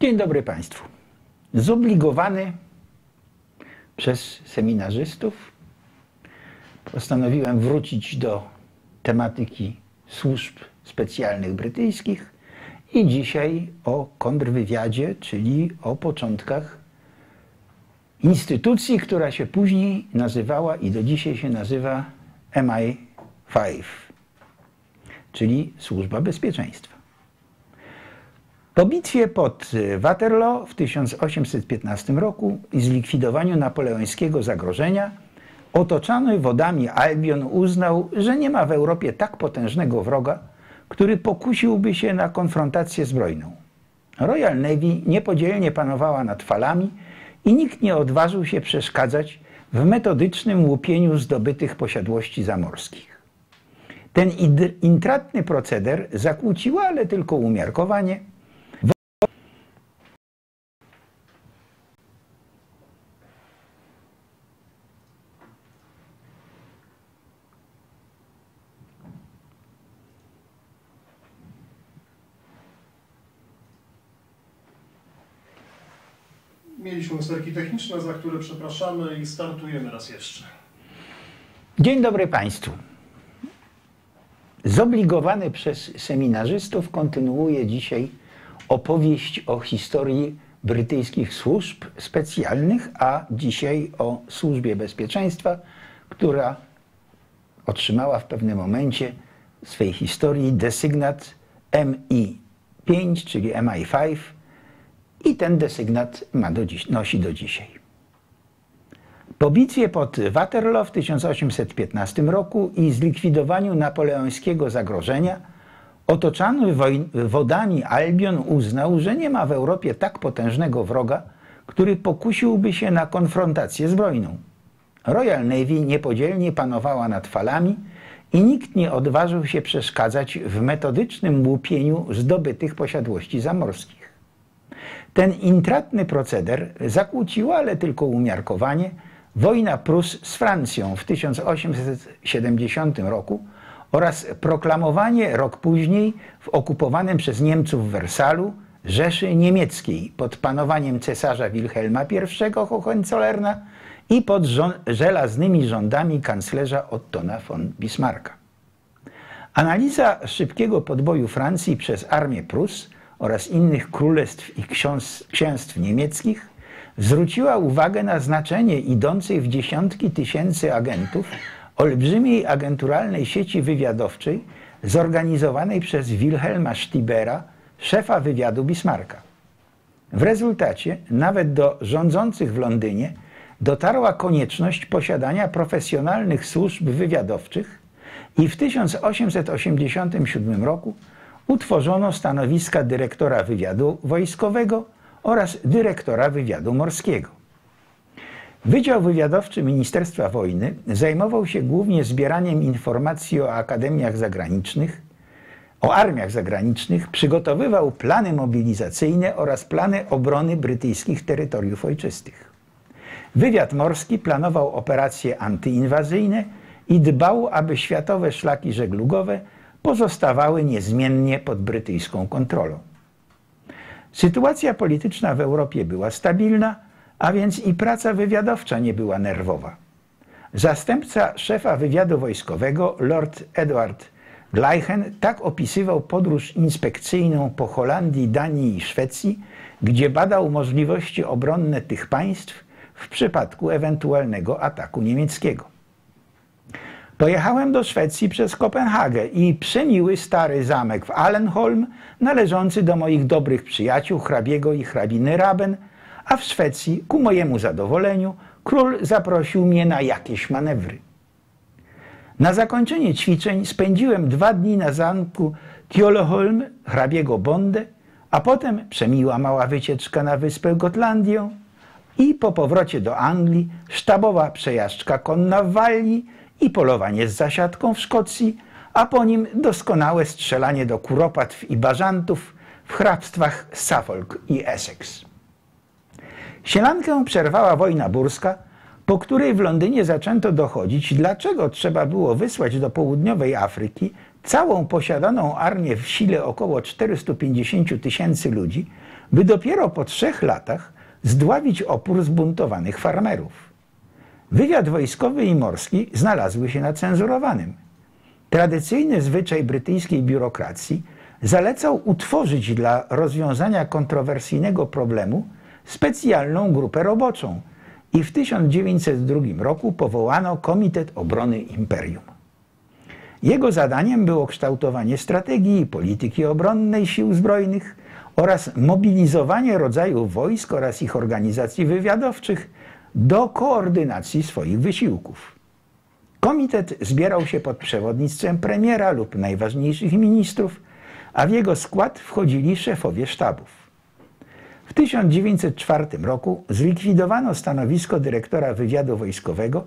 Dzień dobry Państwu. Zobligowany przez seminarzystów postanowiłem wrócić do tematyki służb specjalnych brytyjskich i dzisiaj o kontrwywiadzie, czyli o początkach instytucji, która się później nazywała i do dzisiaj się nazywa MI5, czyli Służba Bezpieczeństwa. Po bitwie pod Waterloo w 1815 roku i zlikwidowaniu napoleońskiego zagrożenia otoczony wodami Albion uznał, że nie ma w Europie tak potężnego wroga, który pokusiłby się na konfrontację zbrojną. Royal Navy niepodzielnie panowała nad falami i nikt nie odważył się przeszkadzać w metodycznym łupieniu zdobytych posiadłości zamorskich. Ten intratny proceder zakłóciła, ale tylko umiarkowanie, Mieliśmy usterki techniczne, za które przepraszamy i startujemy raz jeszcze. Dzień dobry Państwu. Zobligowany przez seminarzystów kontynuuję dzisiaj opowieść o historii brytyjskich służb specjalnych, a dzisiaj o służbie bezpieczeństwa, która otrzymała w pewnym momencie swej historii desygnat MI5, czyli MI5, i ten desygnat ma do dziś, nosi do dzisiaj. Po bitwie pod Waterloo w 1815 roku i zlikwidowaniu napoleońskiego zagrożenia, otoczony wodami Albion uznał, że nie ma w Europie tak potężnego wroga, który pokusiłby się na konfrontację zbrojną. Royal Navy niepodzielnie panowała nad falami i nikt nie odważył się przeszkadzać w metodycznym łupieniu zdobytych posiadłości zamorskich. Ten intratny proceder zakłóciła, ale tylko umiarkowanie, wojna Prus z Francją w 1870 roku oraz proklamowanie rok później w okupowanym przez Niemców Wersalu Rzeszy Niemieckiej pod panowaniem cesarza Wilhelma I Hohenzollerna i pod żelaznymi rządami kanclerza Ottona von Bismarcka. Analiza szybkiego podboju Francji przez armię Prus oraz innych królestw i księstw niemieckich zwróciła uwagę na znaczenie idącej w dziesiątki tysięcy agentów olbrzymiej agenturalnej sieci wywiadowczej zorganizowanej przez Wilhelma Stibera, szefa wywiadu Bismarcka. W rezultacie nawet do rządzących w Londynie dotarła konieczność posiadania profesjonalnych służb wywiadowczych i w 1887 roku utworzono stanowiska dyrektora wywiadu wojskowego oraz dyrektora wywiadu morskiego. Wydział Wywiadowczy Ministerstwa Wojny zajmował się głównie zbieraniem informacji o akademiach zagranicznych, o armiach zagranicznych, przygotowywał plany mobilizacyjne oraz plany obrony brytyjskich terytoriów ojczystych. Wywiad morski planował operacje antyinwazyjne i dbał, aby światowe szlaki żeglugowe pozostawały niezmiennie pod brytyjską kontrolą. Sytuacja polityczna w Europie była stabilna, a więc i praca wywiadowcza nie była nerwowa. Zastępca szefa wywiadu wojskowego, Lord Edward Gleichen, tak opisywał podróż inspekcyjną po Holandii, Danii i Szwecji, gdzie badał możliwości obronne tych państw w przypadku ewentualnego ataku niemieckiego. Pojechałem do Szwecji przez Kopenhagę i przemiły stary zamek w Allenholm, należący do moich dobrych przyjaciół hrabiego i hrabiny Raben, a w Szwecji, ku mojemu zadowoleniu, król zaprosił mnie na jakieś manewry. Na zakończenie ćwiczeń spędziłem dwa dni na zamku Tjoloholm hrabiego Bonde, a potem przemiła mała wycieczka na wyspę Gotlandię i po powrocie do Anglii sztabowa przejażdżka konna w Walii i polowanie z zasiadką w Szkocji, a po nim doskonałe strzelanie do kuropatw i bażantów w hrabstwach Suffolk i Essex. Sielankę przerwała wojna burska, po której w Londynie zaczęto dochodzić, dlaczego trzeba było wysłać do południowej Afryki całą posiadaną armię w sile około 450 tysięcy ludzi, by dopiero po trzech latach zdławić opór zbuntowanych farmerów. Wywiad wojskowy i morski znalazły się na cenzurowanym. Tradycyjny zwyczaj brytyjskiej biurokracji zalecał utworzyć dla rozwiązania kontrowersyjnego problemu specjalną grupę roboczą i w 1902 roku powołano Komitet Obrony Imperium. Jego zadaniem było kształtowanie strategii i polityki obronnej sił zbrojnych oraz mobilizowanie rodzajów wojsk oraz ich organizacji wywiadowczych do koordynacji swoich wysiłków. Komitet zbierał się pod przewodnictwem premiera lub najważniejszych ministrów, a w jego skład wchodzili szefowie sztabów. W 1904 roku zlikwidowano stanowisko dyrektora wywiadu wojskowego,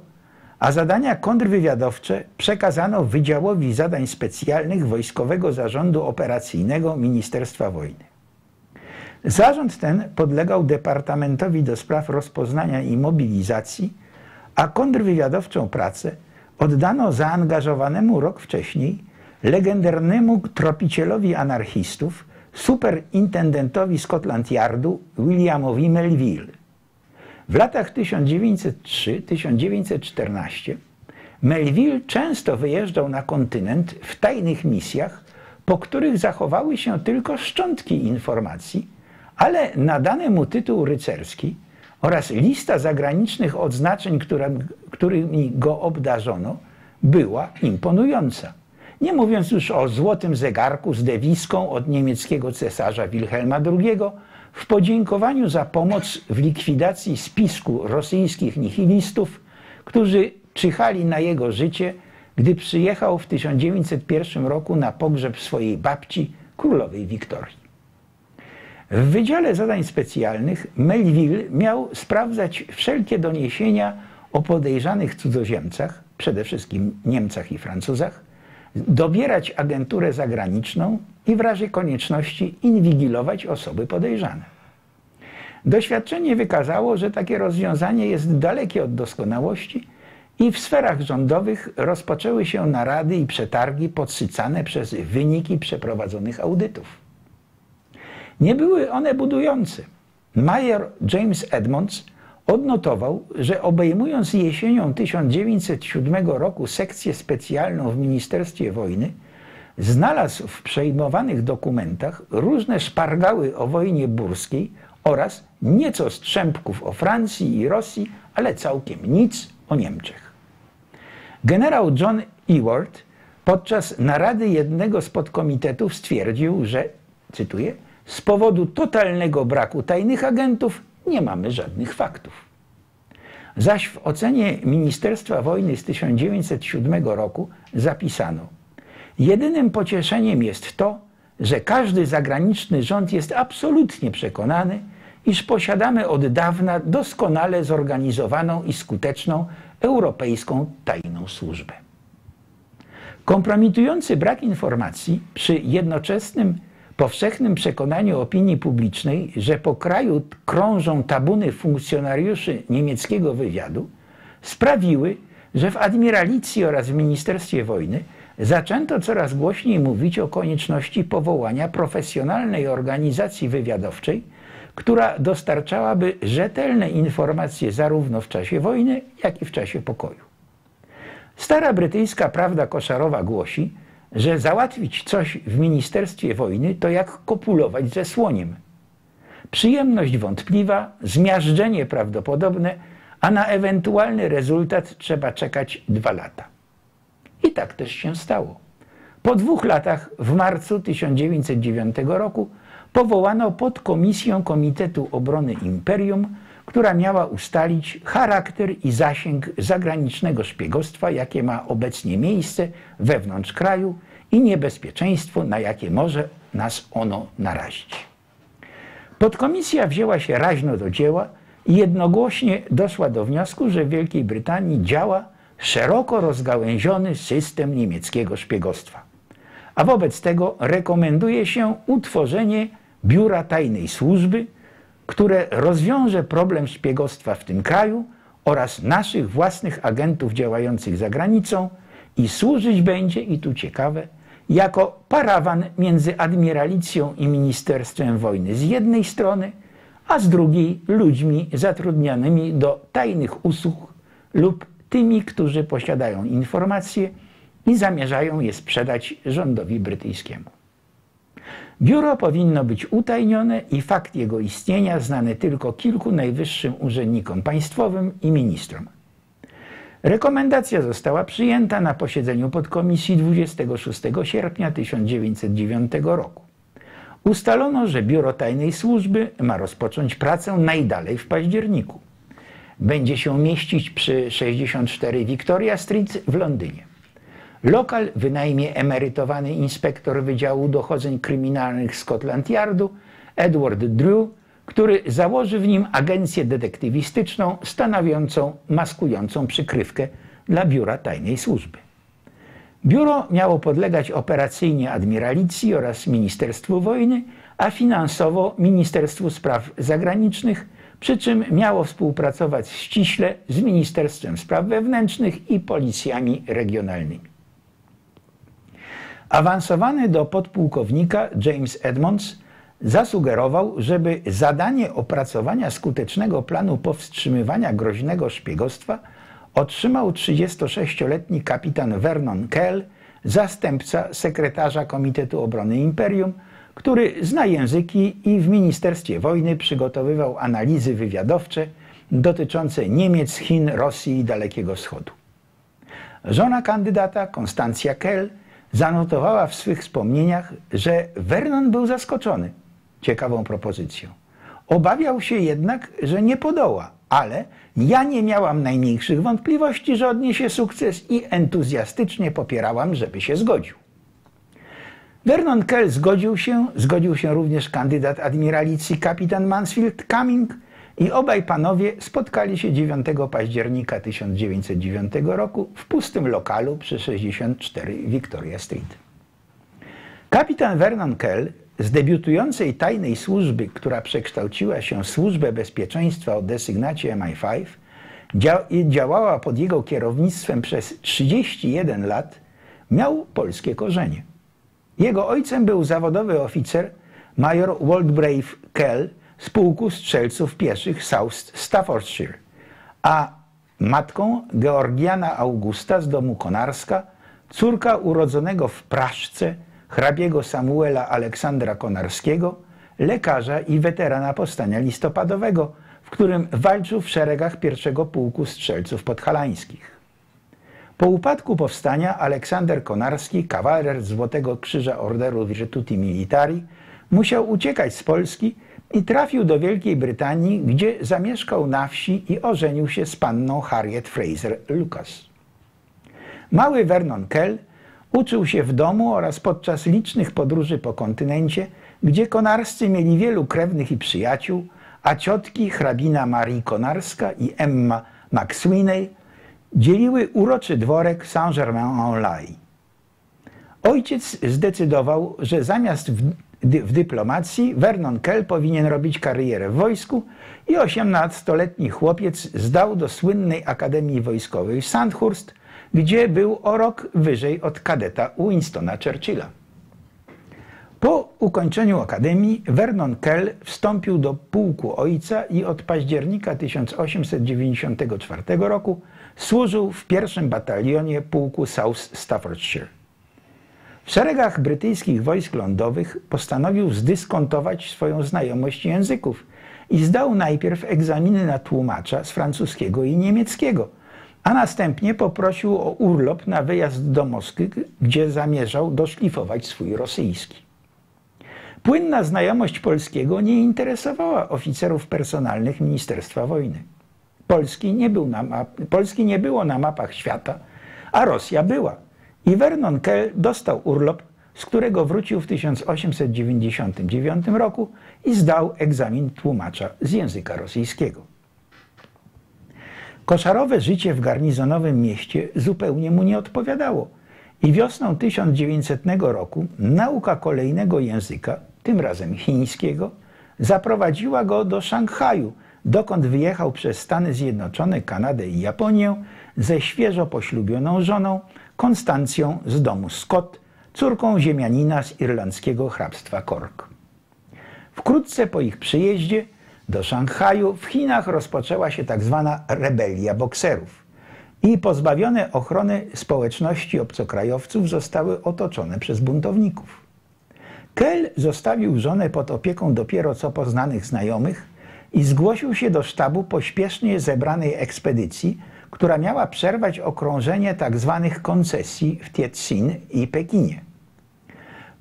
a zadania kontrwywiadowcze przekazano Wydziałowi Zadań Specjalnych Wojskowego Zarządu Operacyjnego Ministerstwa Wojny. Zarząd ten podlegał Departamentowi do Spraw Rozpoznania i Mobilizacji, a kontrwywiadowczą pracę oddano zaangażowanemu rok wcześniej legendarnemu tropicielowi anarchistów, superintendentowi Scotland Yardu Williamowi Melville. W latach 1903-1914 Melville często wyjeżdżał na kontynent w tajnych misjach, po których zachowały się tylko szczątki informacji, ale nadane mu tytuł rycerski oraz lista zagranicznych odznaczeń, którymi go obdarzono, była imponująca. Nie mówiąc już o złotym zegarku z dewiską od niemieckiego cesarza Wilhelma II w podziękowaniu za pomoc w likwidacji spisku rosyjskich nihilistów, którzy czyhali na jego życie, gdy przyjechał w 1901 roku na pogrzeb swojej babci, królowej Wiktorii. W Wydziale Zadań Specjalnych Melville miał sprawdzać wszelkie doniesienia o podejrzanych cudzoziemcach, przede wszystkim Niemcach i Francuzach, dobierać agenturę zagraniczną i w razie konieczności inwigilować osoby podejrzane. Doświadczenie wykazało, że takie rozwiązanie jest dalekie od doskonałości i w sferach rządowych rozpoczęły się narady i przetargi podsycane przez wyniki przeprowadzonych audytów. Nie były one budujące. Major James Edmonds odnotował, że obejmując jesienią 1907 roku sekcję specjalną w Ministerstwie Wojny, znalazł w przejmowanych dokumentach różne szpargały o wojnie burskiej oraz nieco strzępków o Francji i Rosji, ale całkiem nic o Niemczech. Generał John Ewart podczas narady jednego z podkomitetów stwierdził, że, cytuję, z powodu totalnego braku tajnych agentów nie mamy żadnych faktów. Zaś w ocenie Ministerstwa Wojny z 1907 roku zapisano: Jedynym pocieszeniem jest to, że każdy zagraniczny rząd jest absolutnie przekonany, iż posiadamy od dawna doskonale zorganizowaną i skuteczną europejską tajną służbę. Kompromitujący brak informacji przy jednoczesnym powszechnym przekonaniu opinii publicznej, że po kraju krążą tabuny funkcjonariuszy niemieckiego wywiadu, sprawiły, że w admiralicji oraz w Ministerstwie Wojny zaczęto coraz głośniej mówić o konieczności powołania profesjonalnej organizacji wywiadowczej, która dostarczałaby rzetelne informacje zarówno w czasie wojny, jak i w czasie pokoju. Stara brytyjska prawda koszarowa głosi, że załatwić coś w Ministerstwie Wojny to jak kopulować ze słoniem. Przyjemność wątpliwa, zmiażdżenie prawdopodobne, a na ewentualny rezultat trzeba czekać dwa lata. I tak też się stało. Po dwóch latach, w marcu 1909 roku, powołano podkomisję Komitetu Obrony Imperium, która miała ustalić charakter i zasięg zagranicznego szpiegostwa, jakie ma obecnie miejsce wewnątrz kraju i niebezpieczeństwo, na jakie może nas ono narazić. Podkomisja wzięła się raźno do dzieła i jednogłośnie doszła do wniosku, że w Wielkiej Brytanii działa szeroko rozgałęziony system niemieckiego szpiegostwa. A wobec tego rekomenduje się utworzenie Biura Tajnej Służby, które rozwiąże problem szpiegostwa w tym kraju oraz naszych własnych agentów działających za granicą i służyć będzie, i tu ciekawe, jako parawan między admiralicją i Ministerstwem Wojny z jednej strony, a z drugiej ludźmi zatrudnianymi do tajnych usług lub tymi, którzy posiadają informacje i zamierzają je sprzedać rządowi brytyjskiemu. Biuro powinno być utajnione i fakt jego istnienia znany tylko kilku najwyższym urzędnikom państwowym i ministrom. Rekomendacja została przyjęta na posiedzeniu podkomisji 26 sierpnia 1909 roku. Ustalono, że Biuro Tajnej Służby ma rozpocząć pracę najdalej w październiku. Będzie się mieścić przy 64 Victoria Street w Londynie. Lokal wynajmie emerytowany inspektor Wydziału Dochodzeń Kryminalnych Scotland Yardu Edward Drew, który założy w nim agencję detektywistyczną stanowiącą maskującą przykrywkę dla Biura Tajnej Służby. Biuro miało podlegać operacyjnie admiralicji oraz Ministerstwu Wojny, a finansowo Ministerstwu Spraw Zagranicznych, przy czym miało współpracować ściśle z Ministerstwem Spraw Wewnętrznych i policjami regionalnymi. Awansowany do podpułkownika James Edmonds zasugerował, żeby zadanie opracowania skutecznego planu powstrzymywania groźnego szpiegostwa otrzymał 36-letni kapitan Vernon Kell, zastępca sekretarza Komitetu Obrony Imperium, który zna języki i w Ministerstwie Wojny przygotowywał analizy wywiadowcze dotyczące Niemiec, Chin, Rosji i Dalekiego Wschodu. Żona kandydata, Konstancja Kell, zanotowała w swych wspomnieniach, że Vernon był zaskoczony ciekawą propozycją. Obawiał się jednak, że nie podoła, ale ja nie miałam najmniejszych wątpliwości, że odniesie sukces i entuzjastycznie popierałam, żeby się zgodził. Vernon Kell zgodził się, zgodził się również kandydat admiralicji kapitan Mansfield Cumming i obaj panowie spotkali się 9 października 1909 roku w pustym lokalu przy 64 Victoria Street. Kapitan Vernon Kell z debiutującej tajnej służby, która przekształciła się w Służbę Bezpieczeństwa o desygnacie MI5 i działała pod jego kierownictwem przez 31 lat, miał polskie korzenie. Jego ojcem był zawodowy oficer major Waldbrave Kell z pułku strzelców pieszych South Staffordshire, a matką Georgiana Augusta z domu Konarska, córka urodzonego w Praszce hrabiego Samuela Aleksandra Konarskiego, lekarza i weterana powstania listopadowego, w którym walczył w szeregach pierwszego pułku strzelców podhalańskich. Po upadku powstania Aleksander Konarski, kawaler Złotego Krzyża Orderu Virtuti Militari, musiał uciekać z Polski i trafił do Wielkiej Brytanii, gdzie zamieszkał na wsi i ożenił się z panną Harriet Fraser Lucas. Mały Vernon Kell uczył się w domu oraz podczas licznych podróży po kontynencie, gdzie konarscy mieli wielu krewnych i przyjaciół, a ciotki hrabina Marie Konarska i Emma McSweeney dzieliły uroczy dworek Saint-Germain-en-Laye. Ojciec zdecydował, że zamiast w dyplomacji Vernon Kell powinien robić karierę w wojsku i 18-letni chłopiec zdał do słynnej Akademii Wojskowej w Sandhurst, gdzie był o rok wyżej od kadeta Winstona Churchilla. Po ukończeniu akademii Vernon Kell wstąpił do pułku ojca i od października 1894 roku służył w pierwszym batalionie pułku South Staffordshire. W szeregach brytyjskich wojsk lądowych postanowił zdyskontować swoją znajomość języków i zdał najpierw egzaminy na tłumacza z francuskiego i niemieckiego, a następnie poprosił o urlop na wyjazd do Moskwy, gdzie zamierzał doszlifować swój rosyjski. Płynna znajomość polskiego nie interesowała oficerów personalnych Ministerstwa Wojny. Polski nie, był na Polski nie było na mapach świata, a Rosja była. I Vernon Kell dostał urlop, z którego wrócił w 1899 roku i zdał egzamin tłumacza z języka rosyjskiego. Koszarowe życie w garnizonowym mieście zupełnie mu nie odpowiadało i wiosną 1900 roku nauka kolejnego języka, tym razem chińskiego, zaprowadziła go do Szanghaju, dokąd wyjechał przez Stany Zjednoczone, Kanadę i Japonię ze świeżo poślubioną żoną Konstancją z domu Scott, córką ziemianina z irlandzkiego hrabstwa Cork. Wkrótce po ich przyjeździe do Szanghaju w Chinach rozpoczęła się tak zwana rebelia bokserów i pozbawione ochrony społeczności obcokrajowców zostały otoczone przez buntowników. Kell zostawił żonę pod opieką dopiero co poznanych znajomych i zgłosił się do sztabu pośpiesznie zebranej ekspedycji, która miała przerwać okrążenie tzw. Tak koncesji w Tietzin i Pekinie.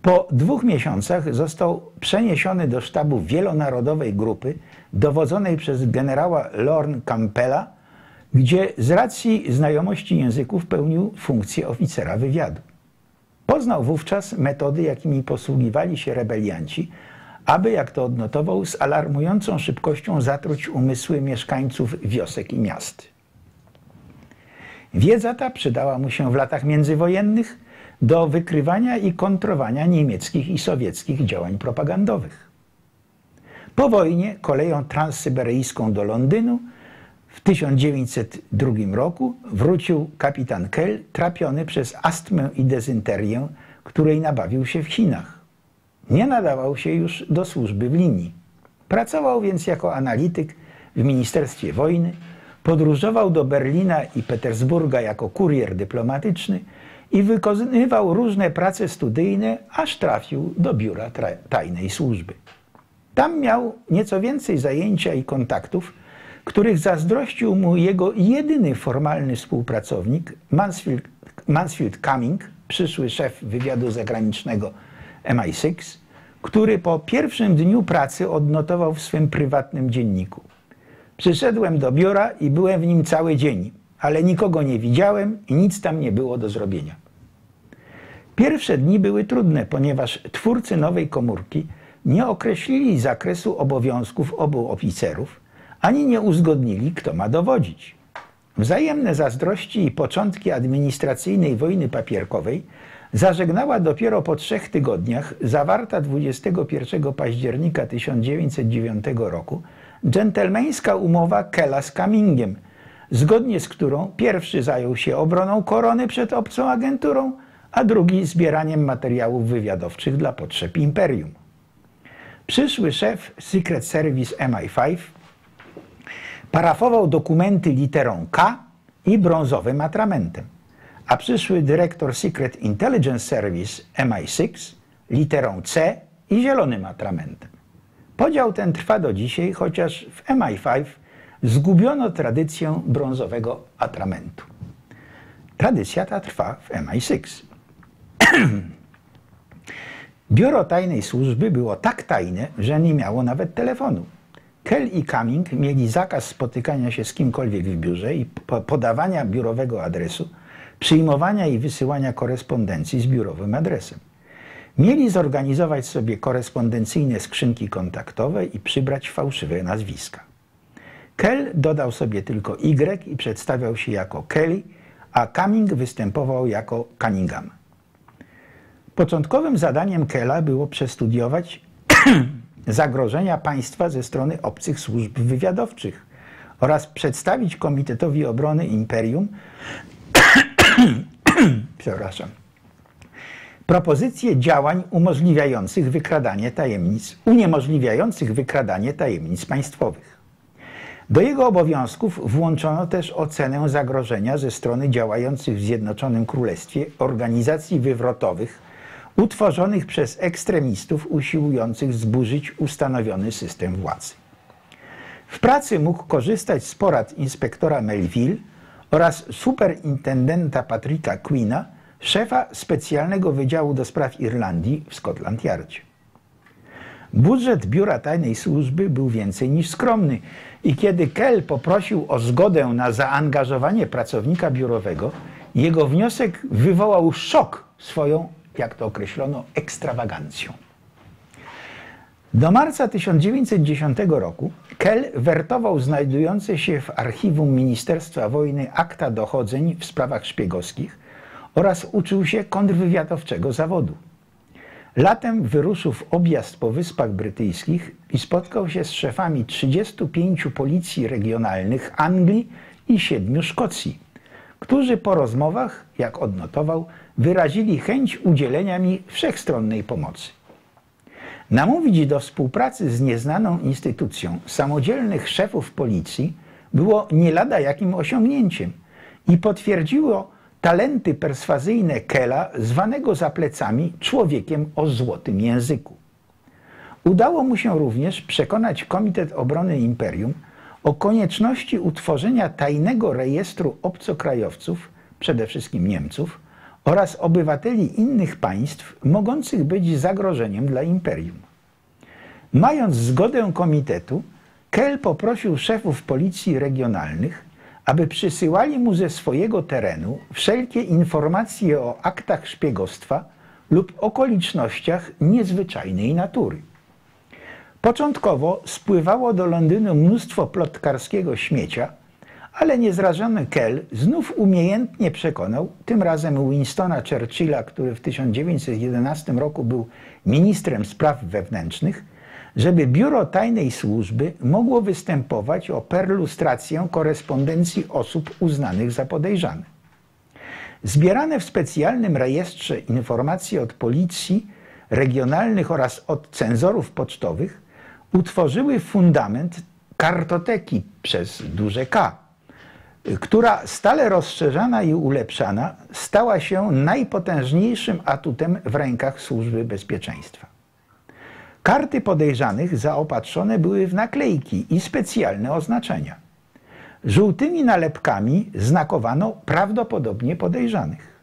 Po dwóch miesiącach został przeniesiony do sztabu wielonarodowej grupy dowodzonej przez generała Lorne Campbella, gdzie z racji znajomości języków pełnił funkcję oficera wywiadu. Poznał wówczas metody, jakimi posługiwali się rebelianci, aby, jak to odnotował, z alarmującą szybkością zatruć umysły mieszkańców wiosek i miast. Wiedza ta przydała mu się w latach międzywojennych do wykrywania i kontrowania niemieckich i sowieckich działań propagandowych. Po wojnie koleją transsyberyjską do Londynu w 1902 roku wrócił kapitan Kell trapiony przez astmę i dezynterię, której nabawił się w Chinach. Nie nadawał się już do służby w linii. Pracował więc jako analityk w Ministerstwie Wojny, podróżował do Berlina i Petersburga jako kurier dyplomatyczny i wykonywał różne prace studyjne, aż trafił do biura tajnej służby. Tam miał nieco więcej zajęcia i kontaktów, których zazdrościł mu jego jedyny formalny współpracownik, Mansfield, Mansfield Cumming, przyszły szef wywiadu zagranicznego MI6, który po pierwszym dniu pracy odnotował w swym prywatnym dzienniku. Przyszedłem do biura i byłem w nim cały dzień, ale nikogo nie widziałem i nic tam nie było do zrobienia. Pierwsze dni były trudne, ponieważ twórcy nowej komórki nie określili zakresu obowiązków obu oficerów, ani nie uzgodnili, kto ma dowodzić. Wzajemne zazdrości i początki administracyjnej wojny papierkowej zażegnała dopiero po trzech tygodniach zawarta 21 października 1909 roku dżentelmeńska umowa Kella z Cummingiem, zgodnie z którą pierwszy zajął się obroną korony przed obcą agenturą, a drugi zbieraniem materiałów wywiadowczych dla potrzeb imperium. Przyszły szef Secret Service MI5 parafował dokumenty literą K i brązowym atramentem, a przyszły dyrektor Secret Intelligence Service MI6 literą C i zielonym atramentem. Podział ten trwa do dzisiaj, chociaż w MI5 zgubiono tradycję brązowego atramentu. Tradycja ta trwa w MI6. Biuro tajnej służby było tak tajne, że nie miało nawet telefonu. Kell i Cumming mieli zakaz spotykania się z kimkolwiek w biurze i podawania biurowego adresu, przyjmowania i wysyłania korespondencji z biurowym adresem. Mieli zorganizować sobie korespondencyjne skrzynki kontaktowe i przybrać fałszywe nazwiska. Kell dodał sobie tylko Y i przedstawiał się jako Kelly, a Cumming występował jako Cunningham. Początkowym zadaniem Kella było przestudiować zagrożenia państwa ze strony obcych służb wywiadowczych oraz przedstawić Komitetowi Obrony Imperium przepraszam, propozycje działań umożliwiających wykradanie tajemnic, uniemożliwiających wykradanie tajemnic państwowych. Do jego obowiązków włączono też ocenę zagrożenia ze strony działających w Zjednoczonym Królestwie organizacji wywrotowych utworzonych przez ekstremistów usiłujących zburzyć ustanowiony system władzy. W pracy mógł korzystać z porad inspektora Melville oraz superintendenta Patricka Queena, szefa specjalnego Wydziału do Spraw Irlandii w Scotland Yardzie. Budżet Biura Tajnej Służby był więcej niż skromny i kiedy Kell poprosił o zgodę na zaangażowanie pracownika biurowego, jego wniosek wywołał szok swoją jak to określono, ekstrawagancją. Do marca 1910 roku Kell wertował znajdujące się w archiwum Ministerstwa Wojny akta dochodzeń w sprawach szpiegowskich oraz uczył się kontrwywiadowczego zawodu. Latem wyruszył w objazd po Wyspach Brytyjskich i spotkał się z szefami 35 policji regionalnych Anglii i 7 Szkocji którzy po rozmowach, jak odnotował, wyrazili chęć udzielenia mi wszechstronnej pomocy. Namówić do współpracy z nieznaną instytucją samodzielnych szefów policji było nie lada jakim osiągnięciem i potwierdziło talenty perswazyjne Kela, zwanego za plecami człowiekiem o złotym języku. Udało mu się również przekonać Komitet Obrony Imperium o konieczności utworzenia tajnego rejestru obcokrajowców, przede wszystkim Niemców, oraz obywateli innych państw mogących być zagrożeniem dla imperium. Mając zgodę komitetu, Kell poprosił szefów policji regionalnych, aby przysyłali mu ze swojego terenu wszelkie informacje o aktach szpiegostwa lub okolicznościach niezwyczajnej natury. Początkowo spływało do Londynu mnóstwo plotkarskiego śmiecia, ale niezrażony Kell znów umiejętnie przekonał, tym razem Winstona Churchilla, który w 1911 roku był ministrem spraw wewnętrznych, żeby biuro tajnej służby mogło występować o perlustrację korespondencji osób uznanych za podejrzane. Zbierane w specjalnym rejestrze informacje od policji regionalnych oraz od cenzorów pocztowych utworzyły fundament kartoteki przez duże K, która stale rozszerzana i ulepszana stała się najpotężniejszym atutem w rękach służby bezpieczeństwa. Karty podejrzanych zaopatrzone były w naklejki i specjalne oznaczenia. Żółtymi nalepkami znakowano prawdopodobnie podejrzanych.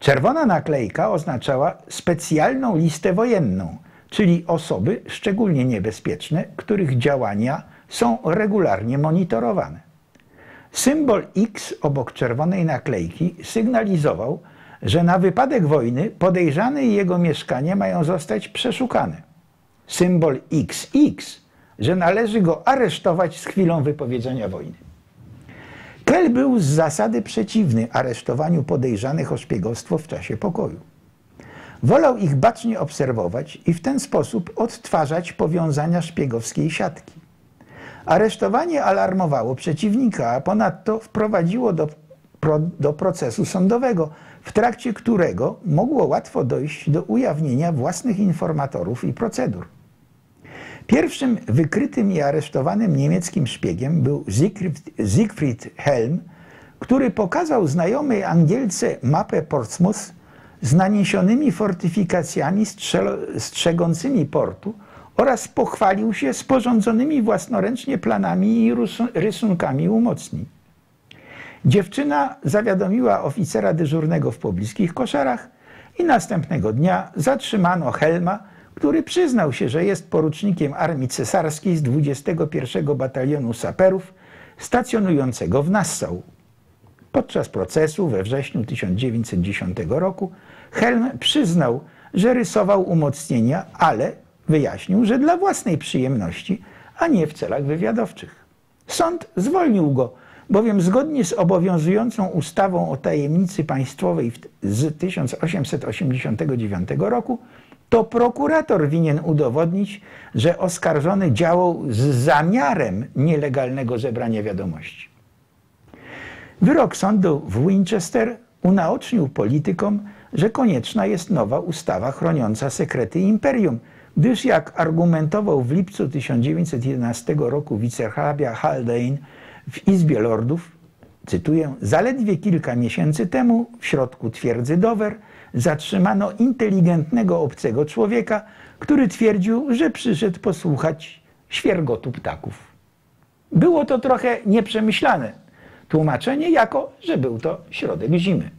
Czerwona naklejka oznaczała specjalną listę wojenną, czyli osoby szczególnie niebezpieczne, których działania są regularnie monitorowane. Symbol X obok czerwonej naklejki sygnalizował, że na wypadek wojny podejrzany i jego mieszkanie mają zostać przeszukane. Symbol XX, że należy go aresztować z chwilą wypowiedzenia wojny. Kell był z zasady przeciwny aresztowaniu podejrzanych o szpiegostwo w czasie pokoju. Wolał ich bacznie obserwować i w ten sposób odtwarzać powiązania szpiegowskiej siatki. Aresztowanie alarmowało przeciwnika, a ponadto wprowadziło do, pro, do procesu sądowego, w trakcie którego mogło łatwo dojść do ujawnienia własnych informatorów i procedur. Pierwszym wykrytym i aresztowanym niemieckim szpiegiem był Siegfried, Helm, który pokazał znajomej Angielce mapę Portsmouth z naniesionymi fortyfikacjami strzegącymi portu oraz pochwalił się sporządzonymi własnoręcznie planami i rysunkami umocnień. Dziewczyna zawiadomiła oficera dyżurnego w pobliskich koszarach i następnego dnia zatrzymano Helma, który przyznał się, że jest porucznikiem Armii Cesarskiej z 21 Batalionu Saperów stacjonującego w Nassau. Podczas procesu we wrześniu 1910 roku Helm przyznał, że rysował umocnienia, ale wyjaśnił, że dla własnej przyjemności, a nie w celach wywiadowczych. Sąd zwolnił go, bowiem zgodnie z obowiązującą ustawą o tajemnicy państwowej z 1889 roku to prokurator winien udowodnić, że oskarżony działał z zamiarem nielegalnego zebrania wiadomości. Wyrok sądu w Winchester unaocznił politykom, że konieczna jest nowa ustawa chroniąca sekrety imperium, gdyż jak argumentował w lipcu 1911 roku wicehrabia Haldane w Izbie Lordów, cytuję, zaledwie kilka miesięcy temu w środku twierdzy Dover zatrzymano inteligentnego obcego człowieka, który twierdził, że przyszedł posłuchać świergotu ptaków. Było to trochę nieprzemyślane tłumaczenie, jako że był to środek zimy.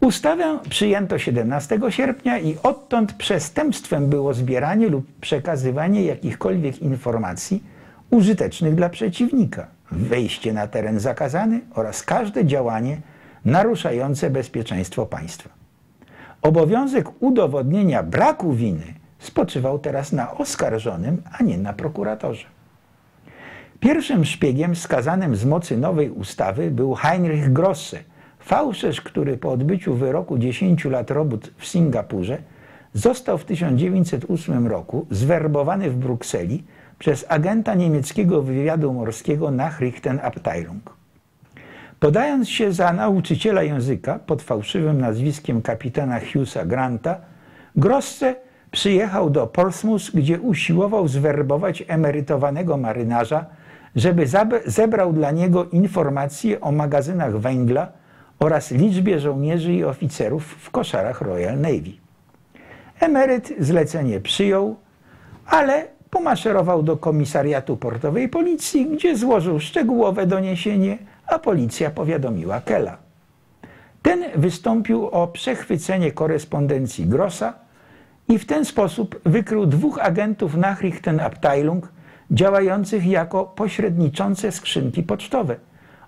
Ustawę przyjęto 17 sierpnia i odtąd przestępstwem było zbieranie lub przekazywanie jakichkolwiek informacji użytecznych dla przeciwnika, wejście na teren zakazany oraz każde działanie naruszające bezpieczeństwo państwa. Obowiązek udowodnienia braku winy spoczywał teraz na oskarżonym, a nie na prokuratorze. Pierwszym szpiegiem skazanym z mocy nowej ustawy był Heinrich Grosse, fałszerz, który po odbyciu wyroku 10 lat robót w Singapurze został w 1908 roku zwerbowany w Brukseli przez agenta niemieckiego wywiadu morskiego Nachrichtenabteilung. Podając się za nauczyciela języka pod fałszywym nazwiskiem kapitana Hughesa Granta, Grosse przyjechał do Portsmouth, gdzie usiłował zwerbować emerytowanego marynarza, żeby zebrał dla niego informacje o magazynach węgla oraz liczbie żołnierzy i oficerów w koszarach Royal Navy. Emeryt zlecenie przyjął, ale pomaszerował do komisariatu portowej policji, gdzie złożył szczegółowe doniesienie, a policja powiadomiła Kela. Ten wystąpił o przechwycenie korespondencji Grossa i w ten sposób wykrył dwóch agentów Nachrichtenabteilung działających jako pośredniczące skrzynki pocztowe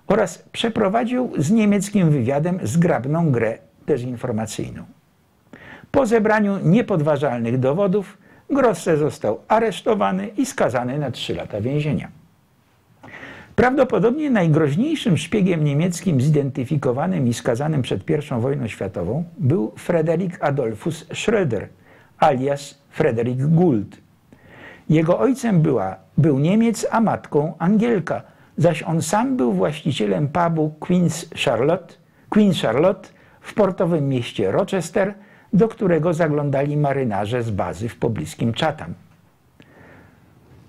oraz przeprowadził z niemieckim wywiadem zgrabną grę dezinformacyjną. Po zebraniu niepodważalnych dowodów Grosse został aresztowany i skazany na trzy lata więzienia. Prawdopodobnie najgroźniejszym szpiegiem niemieckim zidentyfikowanym i skazanym przed I wojną światową był Frederick Adolphus Schröder, alias Frederick Gould. Jego ojcem była, był Niemiec, a matką Angielka, zaś on sam był właścicielem pubu Queen's Charlotte, Queen Charlotte w portowym mieście Rochester, do którego zaglądali marynarze z bazy w pobliskim Chatham.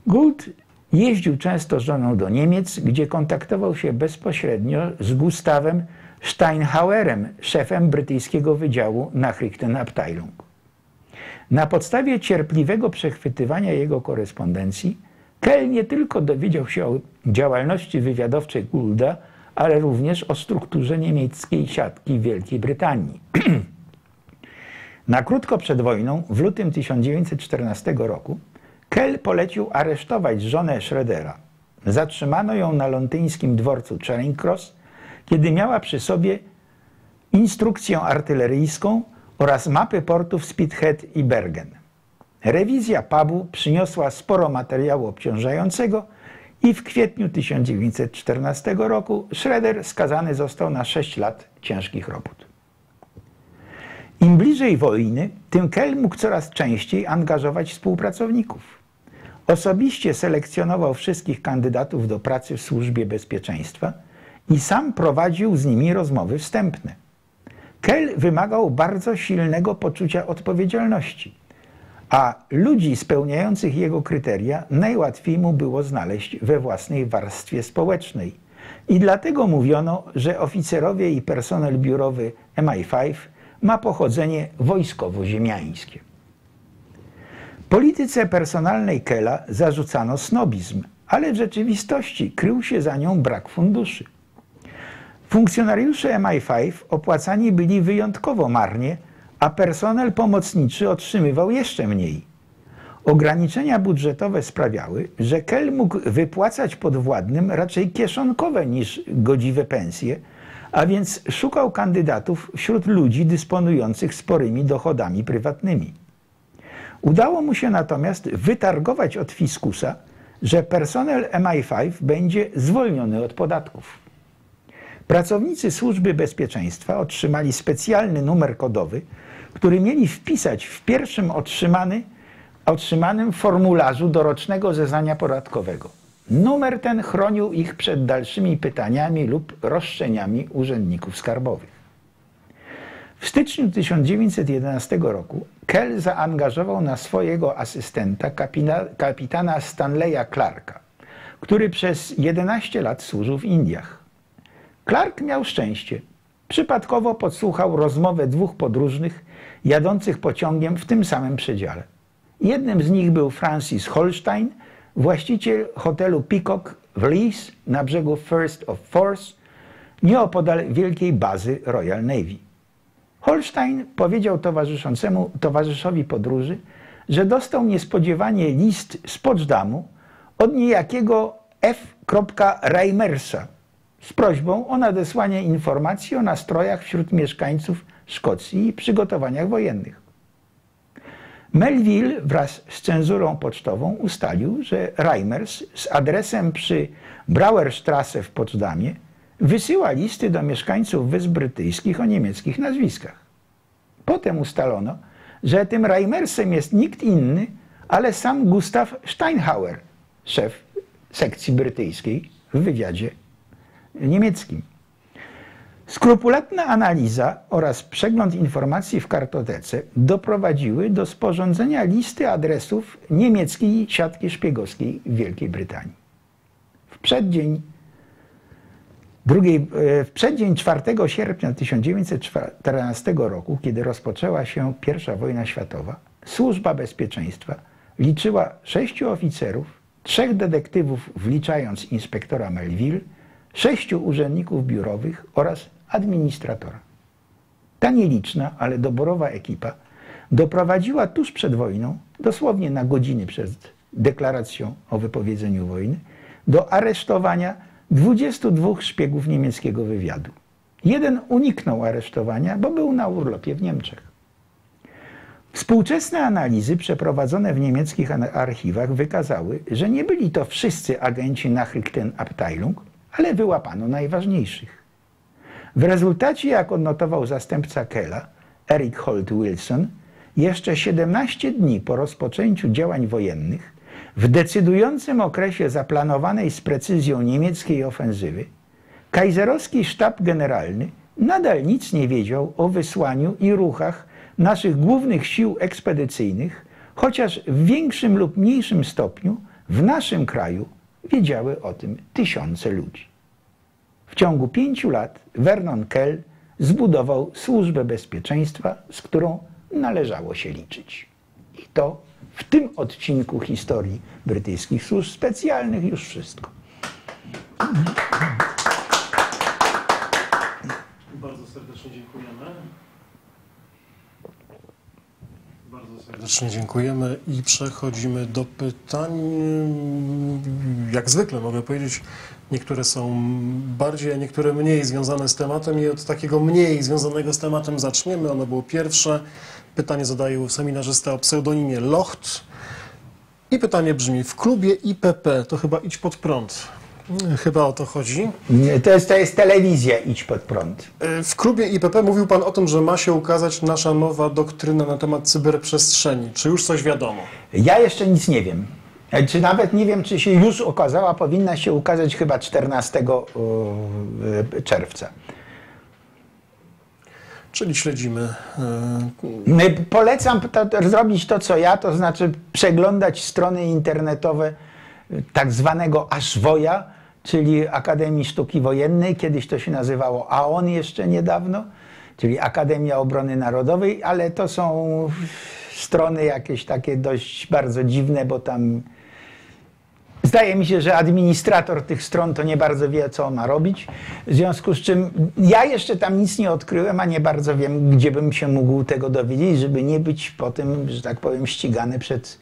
Gould jeździł często z żoną do Niemiec, gdzie kontaktował się bezpośrednio z Gustawem Steinhauerem, szefem brytyjskiego wydziału Nachrichtenabteilung. Na podstawie cierpliwego przechwytywania jego korespondencji Kell nie tylko dowiedział się o działalności wywiadowczej Goulda, ale również o strukturze niemieckiej siatki w Wielkiej Brytanii. Na krótko przed wojną, w lutym 1914 roku, Kell polecił aresztować żonę Schrödera. Zatrzymano ją na londyńskim dworcu Charing Cross, kiedy miała przy sobie instrukcję artyleryjską oraz mapy portów Spithead i Bergen. Rewizja pubu przyniosła sporo materiału obciążającego i w kwietniu 1914 roku Schroeder skazany został na 6 lat ciężkich robót. Im bliżej wojny, tym Kell mógł coraz częściej angażować współpracowników. Osobiście selekcjonował wszystkich kandydatów do pracy w służbie bezpieczeństwa i sam prowadził z nimi rozmowy wstępne. Kell wymagał bardzo silnego poczucia odpowiedzialności, a ludzi spełniających jego kryteria najłatwiej mu było znaleźć we własnej warstwie społecznej. I dlatego mówiono, że oficerowie i personel biurowy MI5 ma pochodzenie wojskowo-ziemiańskie. Polityce personalnej Kela zarzucano snobizm, ale w rzeczywistości krył się za nią brak funduszy. Funkcjonariusze MI5 opłacani byli wyjątkowo marnie, a personel pomocniczy otrzymywał jeszcze mniej. Ograniczenia budżetowe sprawiały, że Kell mógł wypłacać podwładnym raczej kieszonkowe niż godziwe pensje, a więc szukał kandydatów wśród ludzi dysponujących sporymi dochodami prywatnymi. Udało mu się natomiast wytargować od fiskusa, że personel MI5 będzie zwolniony od podatków. Pracownicy służby bezpieczeństwa otrzymali specjalny numer kodowy, który mieli wpisać w pierwszym otrzymany, otrzymanym formularzu dorocznego zeznania podatkowego. Numer ten chronił ich przed dalszymi pytaniami lub roszczeniami urzędników skarbowych. W styczniu 1911 roku Kell zaangażował na swojego asystenta kapitana Stanleya Clarka, który przez 11 lat służył w Indiach. Clark miał szczęście. Przypadkowo podsłuchał rozmowę dwóch podróżnych jadących pociągiem w tym samym przedziale. Jednym z nich był Francis Holstein, właściciel hotelu Peacock w Lees na brzegu First of Force, nieopodal wielkiej bazy Royal Navy. Holstein powiedział towarzyszącemu towarzyszowi podróży, że dostał niespodziewanie list z Potsdamu od niejakiego F. Reimersa z prośbą o nadesłanie informacji o nastrojach wśród mieszkańców Szkocji i przygotowaniach wojennych. Melville wraz z cenzurą pocztową ustalił, że Reimers z adresem przy Brauerstrasse w Poczdamie wysyła listy do mieszkańców Wysp Brytyjskich o niemieckich nazwiskach. Potem ustalono, że tym Reimersem jest nikt inny, ale sam Gustav Steinhauer, szef sekcji brytyjskiej w wywiadzie niemieckim. Skrupulatna analiza oraz przegląd informacji w kartotece doprowadziły do sporządzenia listy adresów niemieckiej siatki szpiegowskiej w Wielkiej Brytanii. W przeddzień, drugiej, e, w przeddzień 4 sierpnia 1914 roku, kiedy rozpoczęła się I wojna światowa, Służba Bezpieczeństwa liczyła sześciu oficerów, trzech detektywów, wliczając inspektora Melville, sześciu urzędników biurowych oraz administratora. Ta nieliczna, ale doborowa ekipa doprowadziła tuż przed wojną, dosłownie na godziny przed deklaracją o wypowiedzeniu wojny, do aresztowania 22 szpiegów niemieckiego wywiadu. Jeden uniknął aresztowania, bo był na urlopie w Niemczech. Współczesne analizy przeprowadzone w niemieckich archiwach wykazały, że nie byli to wszyscy agenci Nachrichtenabteilung, ale wyłapano najważniejszych. W rezultacie, jak odnotował zastępca Kella, Eric Holt Wilson, jeszcze 17 dni po rozpoczęciu działań wojennych, w decydującym okresie zaplanowanej z precyzją niemieckiej ofensywy, kajzerowski sztab generalny nadal nic nie wiedział o wysłaniu i ruchach naszych głównych sił ekspedycyjnych, chociaż w większym lub mniejszym stopniu w naszym kraju wiedziały o tym tysiące ludzi. W ciągu pięciu lat Vernon Kell zbudował służbę bezpieczeństwa, z którą należało się liczyć. I to w tym odcinku historii brytyjskich służb specjalnych już wszystko. Bardzo serdecznie dziękujemy. Bardzo Serdecznie dziękujemy i przechodzimy do pytań. Jak zwykle mogę powiedzieć, niektóre są bardziej, a niektóre mniej związane z tematem i od takiego mniej związanego z tematem zaczniemy. Ono było pierwsze. Pytanie zadaje seminarzysta o pseudonimie Locht. I pytanie brzmi, w klubie IPP, to chyba idź pod prąd, chyba o to chodzi. Nie, To jest, to jest telewizja, idź pod prąd. W klubie IPP mówił Pan o tym, że ma się ukazać nasza nowa doktryna na temat cyberprzestrzeni. Czy już coś wiadomo? Ja jeszcze nic nie wiem. E, Czy nawet nie wiem, czy się już ukazała, powinna się ukazać chyba 14 e, czerwca. Czyli śledzimy. e, Polecam to, zrobić to, co ja, to znaczy przeglądać strony internetowe tak zwanego ASWOJA, czyli Akademii Sztuki Wojennej. Kiedyś to się nazywało AON jeszcze niedawno, czyli Akademia Obrony Narodowej, ale to są strony jakieś takie dość bardzo dziwne, bo tam Zdaje mi się, że administrator tych stron to nie bardzo wie, co ma robić. W związku z czym ja jeszcze tam nic nie odkryłem, a nie bardzo wiem, gdzie bym się mógł tego dowiedzieć, żeby nie być potem, że tak powiem, ścigany przed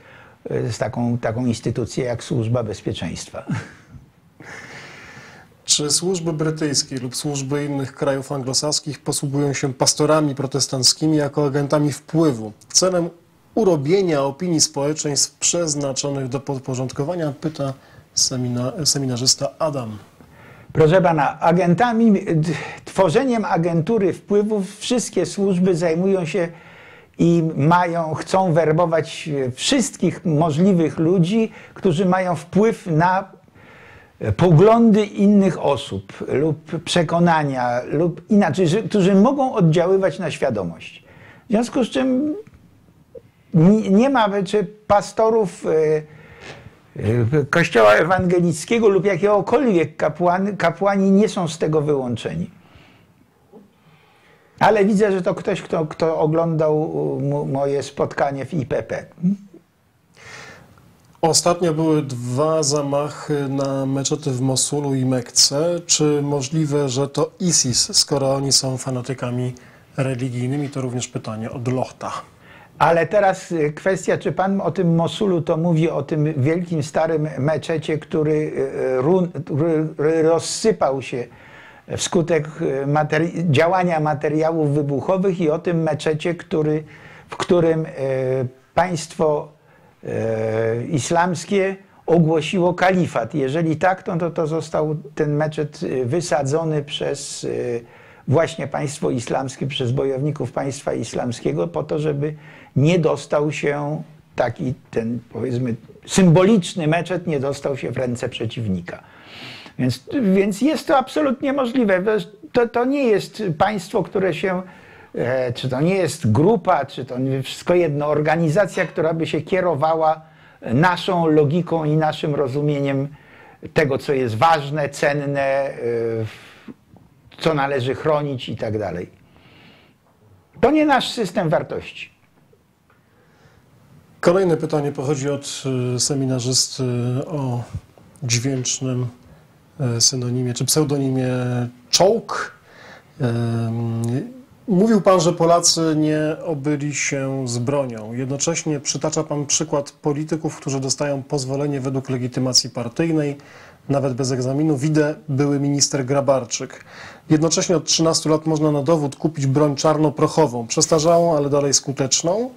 e, z taką, taką instytucję jak Służba Bezpieczeństwa. Czy służby brytyjskie lub służby innych krajów anglosaskich posługują się pastorami protestanckimi jako agentami wpływu celem urobienia opinii społeczeństw przeznaczonych do podporządkowania? Pyta semina, seminarzysta Adam. Proszę pana, agentami, tworzeniem agentury wpływów wszystkie służby zajmują się i mają, chcą werbować wszystkich możliwych ludzi, którzy mają wpływ na poglądy innych osób lub przekonania, lub inaczej, którzy mogą oddziaływać na świadomość. W związku z czym nie, ma czy pastorów e, e, Kościoła ewangelickiego lub jakiegokolwiek kapłan, kapłani nie są z tego wyłączeni. Ale widzę, że to ktoś, kto, kto oglądał mo- moje spotkanie w IPP. Ostatnio były dwa zamachy na meczety w Mosulu i Mekce. Czy możliwe, że to ISIS, skoro oni są fanatykami religijnymi? To również pytanie od Lochta. Ale teraz y, kwestia, czy pan o tym Mosulu to mówi, o tym wielkim starym meczecie, który, y, który rozsypał się wskutek y, materi- działania materiałów wybuchowych i o tym meczecie, który, w którym y, państwo y, islamskie ogłosiło kalifat. Jeżeli tak, to, to, to został ten meczet y, wysadzony przez y, właśnie państwo islamskie, przez bojowników państwa islamskiego po to, żeby nie dostał się taki ten powiedzmy symboliczny meczet, nie dostał się w ręce przeciwnika. Więc, więc jest to absolutnie możliwe. To, to nie jest państwo, które się, e, czy to nie jest grupa, czy to wszystko jedno, organizacja, która by się kierowała naszą logiką i naszym rozumieniem tego, co jest ważne, cenne, e, co należy chronić i tak dalej. To nie nasz system wartości. Kolejne pytanie pochodzi od y, seminarzysty o dźwięcznym e, synonimie czy pseudonimie czołg. Mówił Pan, że Polacy nie obyli się z bronią. Jednocześnie przytacza Pan przykład polityków, którzy dostają pozwolenie według legitymacji partyjnej, nawet bez egzaminu. Widzę były minister Grabarczyk. Jednocześnie od 13 lat można na dowód kupić broń czarnoprochową, przestarzałą, ale dalej skuteczną.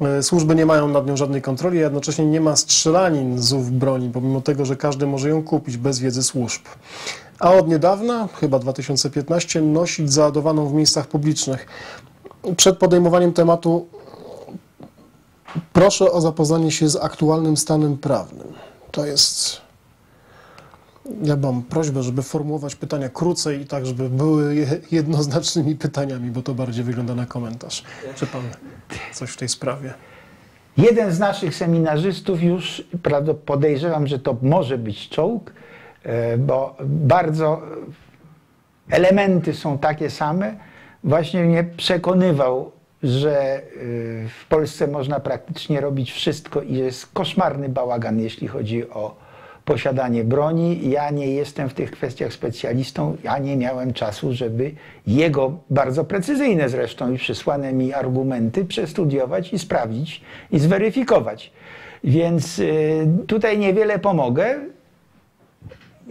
E, Służby nie mają nad nią żadnej kontroli, a jednocześnie nie ma strzelanin z ów broni, pomimo tego, że każdy może ją kupić bez wiedzy służb. A od niedawna, chyba 2015, nosić załadowaną w miejscach publicznych. Przed podejmowaniem tematu proszę o zapoznanie się z aktualnym stanem prawnym. To jest. Ja mam prośbę, żeby formułować pytania krócej i tak, żeby były je- jednoznacznymi pytaniami, bo to bardziej wygląda na komentarz. Czy pan coś w tej sprawie? Jeden z naszych seminarzystów już podejrzewam, że to może być czołg, e, bo bardzo elementy są takie same. Właśnie mnie przekonywał, że e, w Polsce można praktycznie robić wszystko i jest koszmarny bałagan, jeśli chodzi o posiadanie broni. Ja nie jestem w tych kwestiach specjalistą, ja nie miałem czasu, żeby jego bardzo precyzyjne zresztą i przysłane mi argumenty przestudiować i sprawdzić i zweryfikować. Więc y, tutaj niewiele pomogę.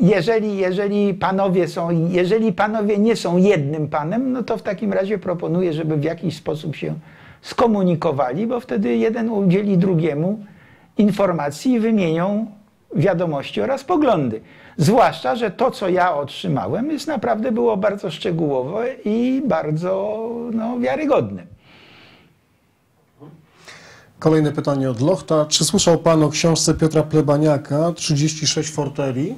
Jeżeli, jeżeli panowie są, jeżeli panowie nie są jednym panem, no to w takim razie proponuję, żeby w jakiś sposób się skomunikowali, bo wtedy jeden udzieli drugiemu informacji i wymienią wiadomości oraz poglądy. Zwłaszcza, że to, co ja otrzymałem, jest naprawdę było bardzo szczegółowe i bardzo no, wiarygodne. Kolejne pytanie od Lochta. Czy słyszał Pan o książce Piotra Plebaniaka 36 forteli?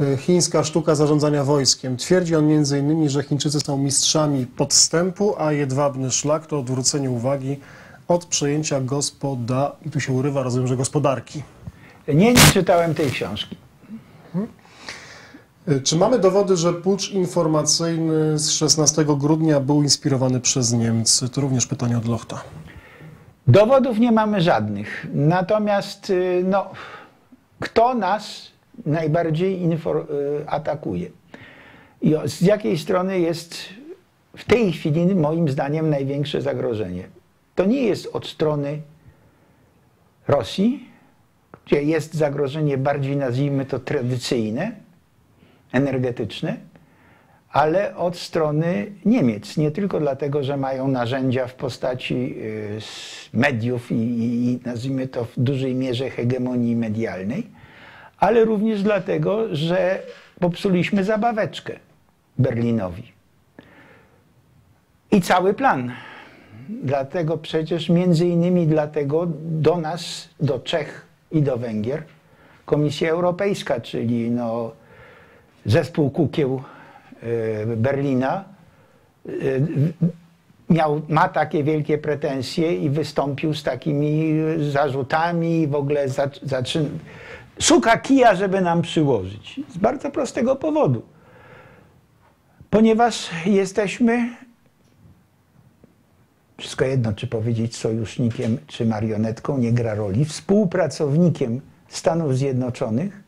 Y, Chińska sztuka zarządzania wojskiem. Twierdzi on m.in., że Chińczycy są mistrzami podstępu, a jedwabny szlak to odwrócenie uwagi od przejęcia gospoda, i tu się urywa, rozumiem, że gospodarki. Nie, nie czytałem tej książki. Y, Czy mamy dowody, że pucz informacyjny z 16 grudnia był inspirowany przez Niemcy? To również pytanie od Lochta. Dowodów nie mamy żadnych. Natomiast y, no, kto nas najbardziej y, atakuje? I z jakiej strony jest w tej chwili moim zdaniem największe zagrożenie? To nie jest od strony Rosji, gdzie jest zagrożenie bardziej nazwijmy to tradycyjne, energetyczne, ale od strony Niemiec. Nie tylko dlatego, że mają narzędzia w postaci y, mediów i, i nazwijmy to w dużej mierze hegemonii medialnej, ale również dlatego, że popsuliśmy zabaweczkę Berlinowi. I cały plan. Dlatego przecież między innymi dlatego do nas, do Czech i do Węgier Komisja Europejska, czyli no, zespół kukieł y, Berlina y, miał, ma takie wielkie pretensje i wystąpił z takimi zarzutami, w ogóle zac- zaczyn... szuka kija, żeby nam przyłożyć. Z bardzo prostego powodu. Ponieważ jesteśmy, wszystko jedno, czy powiedzieć sojusznikiem, czy marionetką, nie gra roli, współpracownikiem Stanów Zjednoczonych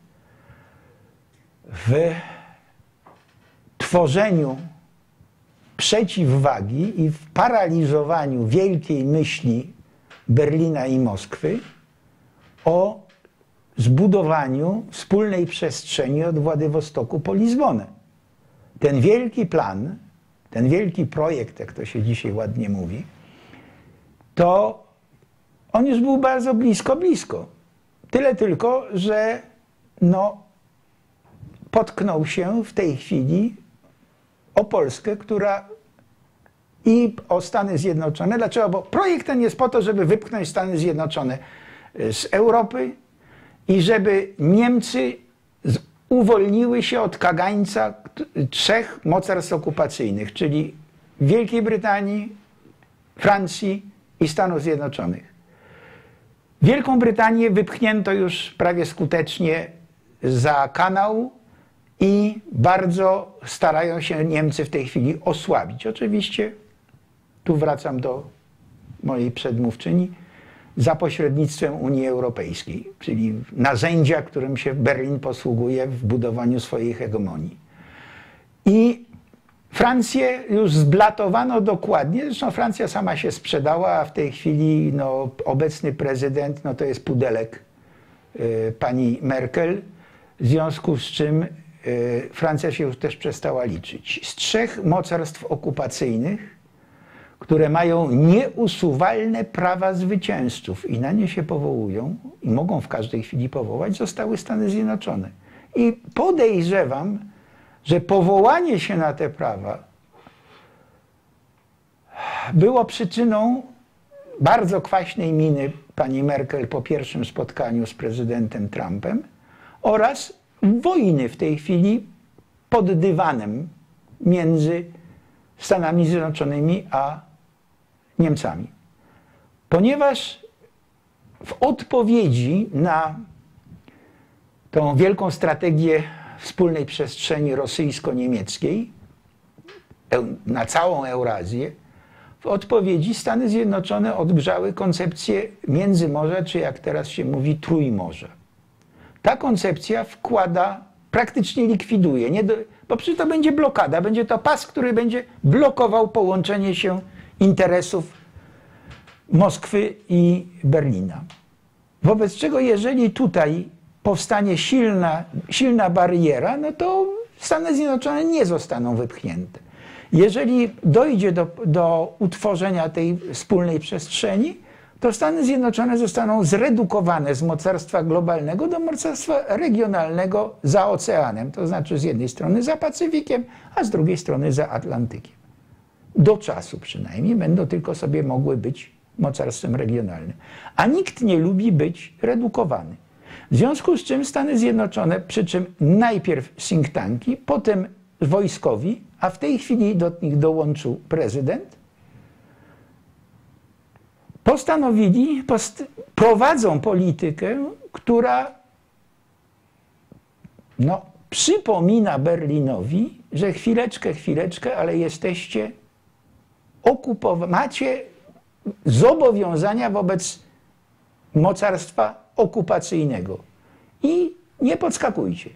w tworzeniu przeciwwagi i w paraliżowaniu wielkiej myśli Berlina i Moskwy o zbudowaniu wspólnej przestrzeni od Władywostoku po Lizbonę. Ten wielki plan, ten wielki projekt, jak to się dzisiaj ładnie mówi, to on już był bardzo blisko, blisko. Tyle tylko, że no, potknął się w tej chwili o Polskę, która i o Stany Zjednoczone. Dlaczego? Bo projekt ten jest po to, żeby wypchnąć Stany Zjednoczone z Europy i żeby Niemcy uwolniły się od kagańca trzech mocarstw okupacyjnych, czyli Wielkiej Brytanii, Francji i Stanów Zjednoczonych. Wielką Brytanię wypchnięto już prawie skutecznie za kanał i bardzo starają się Niemcy w tej chwili osłabić. Oczywiście, tu wracam do mojej przedmówczyni, za pośrednictwem Unii Europejskiej, czyli narzędzia, którym się Berlin posługuje w budowaniu swojej hegemonii. I Francję już zblatowano dokładnie, zresztą Francja sama się sprzedała, a w tej chwili no, obecny prezydent no, to jest pudelek y, pani Merkel, w związku z czym y, Francja się już też przestała liczyć. Z trzech mocarstw okupacyjnych, które mają nieusuwalne prawa zwycięzców i na nie się powołują i mogą w każdej chwili powołać, zostały Stany Zjednoczone. I podejrzewam, że powołanie się na te prawa było przyczyną bardzo kwaśnej miny pani Merkel po pierwszym spotkaniu z prezydentem Trumpem oraz wojny w tej chwili pod dywanem między Stanami Zjednoczonymi a Niemcami. Ponieważ w odpowiedzi na tą wielką strategię wspólnej przestrzeni rosyjsko-niemieckiej na całą Eurazję, w odpowiedzi Stany Zjednoczone odgrzały koncepcję międzymorza, czy jak teraz się mówi, trójmorza. Ta koncepcja wkłada, praktycznie likwiduje, nie do, bo przecież to będzie blokada, będzie to pas, który będzie blokował połączenie się interesów Moskwy i Berlina. Wobec czego, jeżeli tutaj powstanie silna, silna bariera, no to Stany Zjednoczone nie zostaną wypchnięte. Jeżeli dojdzie do, do utworzenia tej wspólnej przestrzeni, to Stany Zjednoczone zostaną zredukowane z mocarstwa globalnego do mocarstwa regionalnego za oceanem, to znaczy z jednej strony za Pacyfikiem, a z drugiej strony za Atlantykiem. Do czasu przynajmniej będą tylko sobie mogły być mocarstwem regionalnym. A nikt nie lubi być redukowany. W związku z czym Stany Zjednoczone, przy czym najpierw think tanki, potem wojskowi, a w tej chwili do nich dołączył prezydent, postanowili, post prowadzą politykę, która no, przypomina Berlinowi, że chwileczkę, chwileczkę, ale jesteście okupowani, macie zobowiązania wobec mocarstwa okupacyjnego. I nie podskakujcie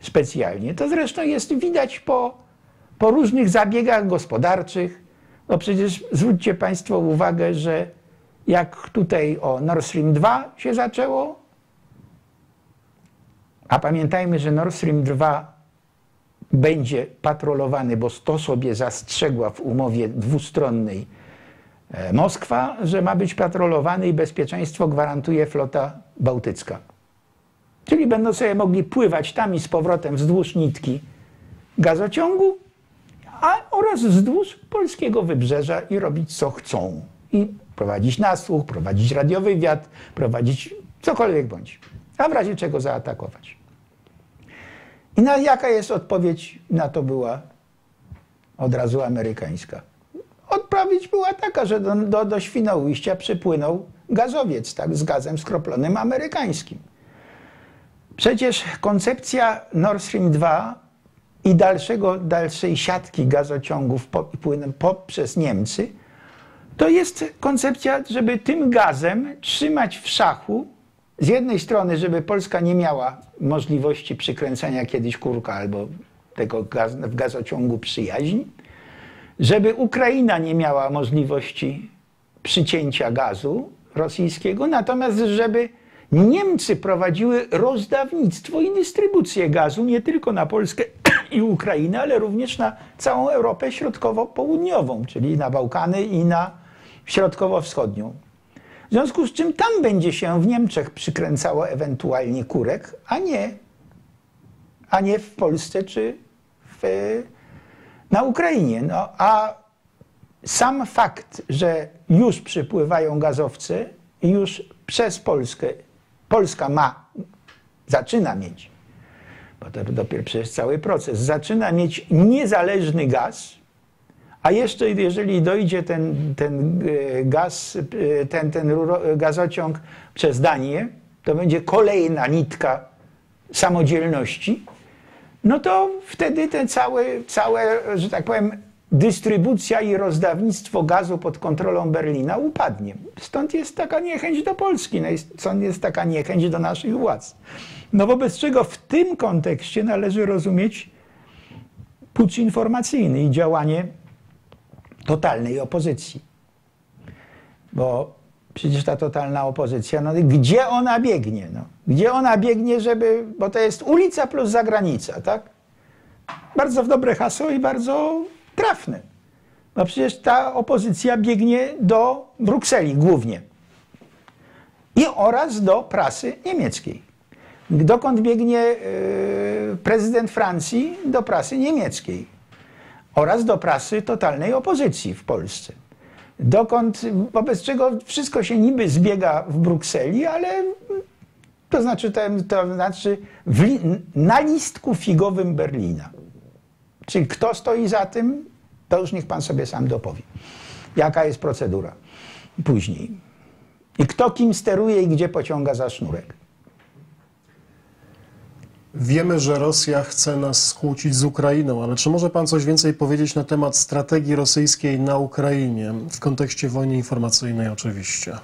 specjalnie. To zresztą jest widać po, po różnych zabiegach gospodarczych. No przecież zwróćcie Państwo uwagę, że jak tutaj o Nord Stream 2 się zaczęło, a pamiętajmy, że Nord Stream 2 będzie patrolowany, bo to sobie zastrzegła w umowie dwustronnej e, Moskwa, że ma być patrolowany i bezpieczeństwo gwarantuje flota bałtycka. Czyli będą sobie mogli pływać tam i z powrotem wzdłuż nitki gazociągu, a oraz wzdłuż polskiego wybrzeża i robić co chcą. I prowadzić nasłuch, prowadzić radiowy wiatr, prowadzić cokolwiek bądź. A w razie czego zaatakować. I na, jaka jest odpowiedź na to była od razu amerykańska? Odpowiedź była taka, że do, do, do Świnoujścia przypłynął gazowiec tak, z gazem skroplonym amerykańskim. Przecież koncepcja Nord Stream 2 i dalszego, dalszej siatki gazociągów płynem poprzez Niemcy to jest koncepcja, żeby tym gazem trzymać w szachu z jednej strony, żeby Polska nie miała możliwości przykręcenia kiedyś kurka albo tego gaz, w gazociągu przyjaźń, żeby Ukraina nie miała możliwości przycięcia gazu rosyjskiego, natomiast żeby Niemcy prowadziły rozdawnictwo i dystrybucję gazu nie tylko na Polskę i Ukrainę, ale również na całą Europę środkowo-południową, czyli na Bałkany i na środkowo-wschodnią. W związku z czym tam będzie się w Niemczech przykręcało ewentualnie kurek, a nie, a nie w Polsce czy w, na Ukrainie. No, a sam fakt, że już przypływają gazowce już przez Polskę, Polska ma, zaczyna mieć, bo to dopiero przez cały proces, zaczyna mieć niezależny gaz, a jeszcze jeżeli dojdzie ten, ten e, gaz, e, ten, ten ruro- gazociąg przez Danię, to będzie kolejna nitka samodzielności, no to wtedy te całe, całe, że tak powiem, dystrybucja i rozdawnictwo gazu pod kontrolą Berlina upadnie. Stąd jest taka niechęć do Polski, no stąd jest taka niechęć do naszych władz. No wobec czego w tym kontekście należy rozumieć pucz informacyjny i działanie totalnej opozycji. Bo przecież ta totalna opozycja, no gdzie ona biegnie? No? Gdzie ona biegnie, żeby, bo to jest ulica plus zagranica, tak? Bardzo dobre hasło i bardzo trafne. No przecież ta opozycja biegnie do Brukseli głównie. I oraz do prasy niemieckiej. Dokąd biegnie yy, prezydent Francji? Do prasy niemieckiej. Oraz do prasy totalnej opozycji w Polsce. Dokąd, wobec czego wszystko się niby zbiega w Brukseli, ale to znaczy, to, znaczy w, na listku figowym Berlina. Czyli kto stoi za tym, to już niech pan sobie sam dopowie. Jaka jest procedura później. I kto kim steruje i gdzie pociąga za sznurek. Wiemy, że Rosja chce nas skłócić z Ukrainą, ale czy może Pan coś więcej powiedzieć na temat strategii rosyjskiej na Ukrainie, w kontekście wojny informacyjnej oczywiście?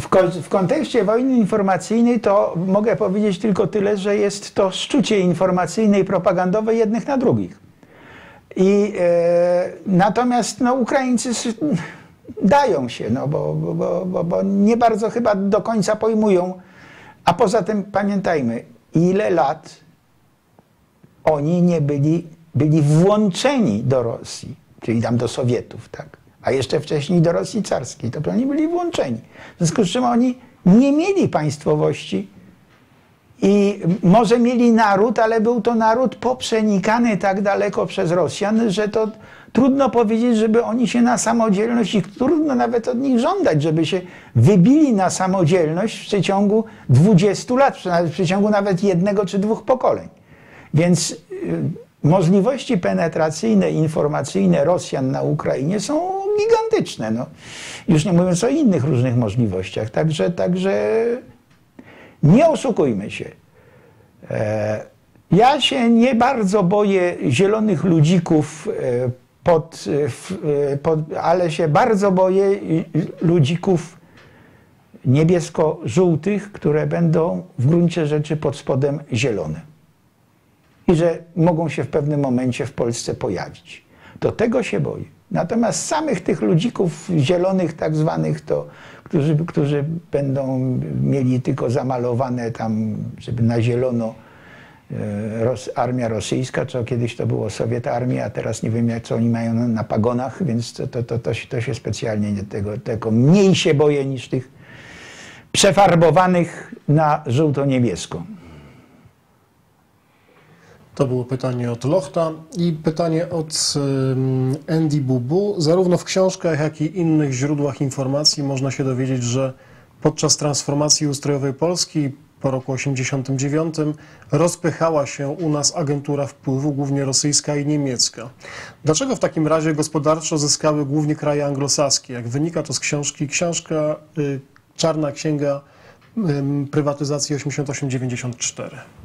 W, ko- w kontekście wojny informacyjnej to mogę powiedzieć tylko tyle, że jest to szczucie informacyjne i propagandowe jednych na drugich. I e, natomiast no, Ukraińcy dają się, no, bo, bo, bo, bo nie bardzo chyba do końca pojmują. A poza tym pamiętajmy, ile lat oni nie byli, byli włączeni do Rosji, czyli tam do Sowietów, tak? A jeszcze wcześniej do Rosji carskiej, to oni byli włączeni. W związku z czym oni nie mieli państwowości i może mieli naród, ale był to naród poprzenikany tak daleko przez Rosjan, że to trudno powiedzieć, żeby oni się na samodzielność i trudno nawet od nich żądać, żeby się wybili na samodzielność w przeciągu 20 lat, w przeciągu nawet jednego czy dwóch pokoleń. Więc y, możliwości penetracyjne, informacyjne Rosjan na Ukrainie są gigantyczne. No. Już nie mówiąc o innych różnych możliwościach. Także, także nie oszukujmy się. E, Ja się nie bardzo boję zielonych ludzików, e, pod, e, pod, ale się bardzo boję ludzików niebiesko-żółtych, które będą w gruncie rzeczy pod spodem zielone. I że mogą się w pewnym momencie w Polsce pojawić. To tego się boję. Natomiast samych tych ludzików zielonych tak zwanych, to, którzy, którzy będą mieli tylko zamalowane tam, żeby na zielono e, Ros, armia rosyjska, co kiedyś to było Sowiet Armia, a teraz nie wiem, co oni mają na, na pagonach, więc to, to, to, to, się, to się specjalnie nie tego, tego mniej się boję niż tych przefarbowanych na żółto-niebiesko. To było pytanie od Lochta i pytanie od Andy Bubu. Zarówno w książkach, jak i innych źródłach informacji można się dowiedzieć, że podczas transformacji ustrojowej Polski po roku 89 rozpychała się u nas agentura wpływu, głównie rosyjska i niemiecka. Dlaczego w takim razie gospodarczo zyskały głównie kraje anglosaskie? Jak wynika to z książki, książka y, Czarna Księga Prywatyzacji 88-94.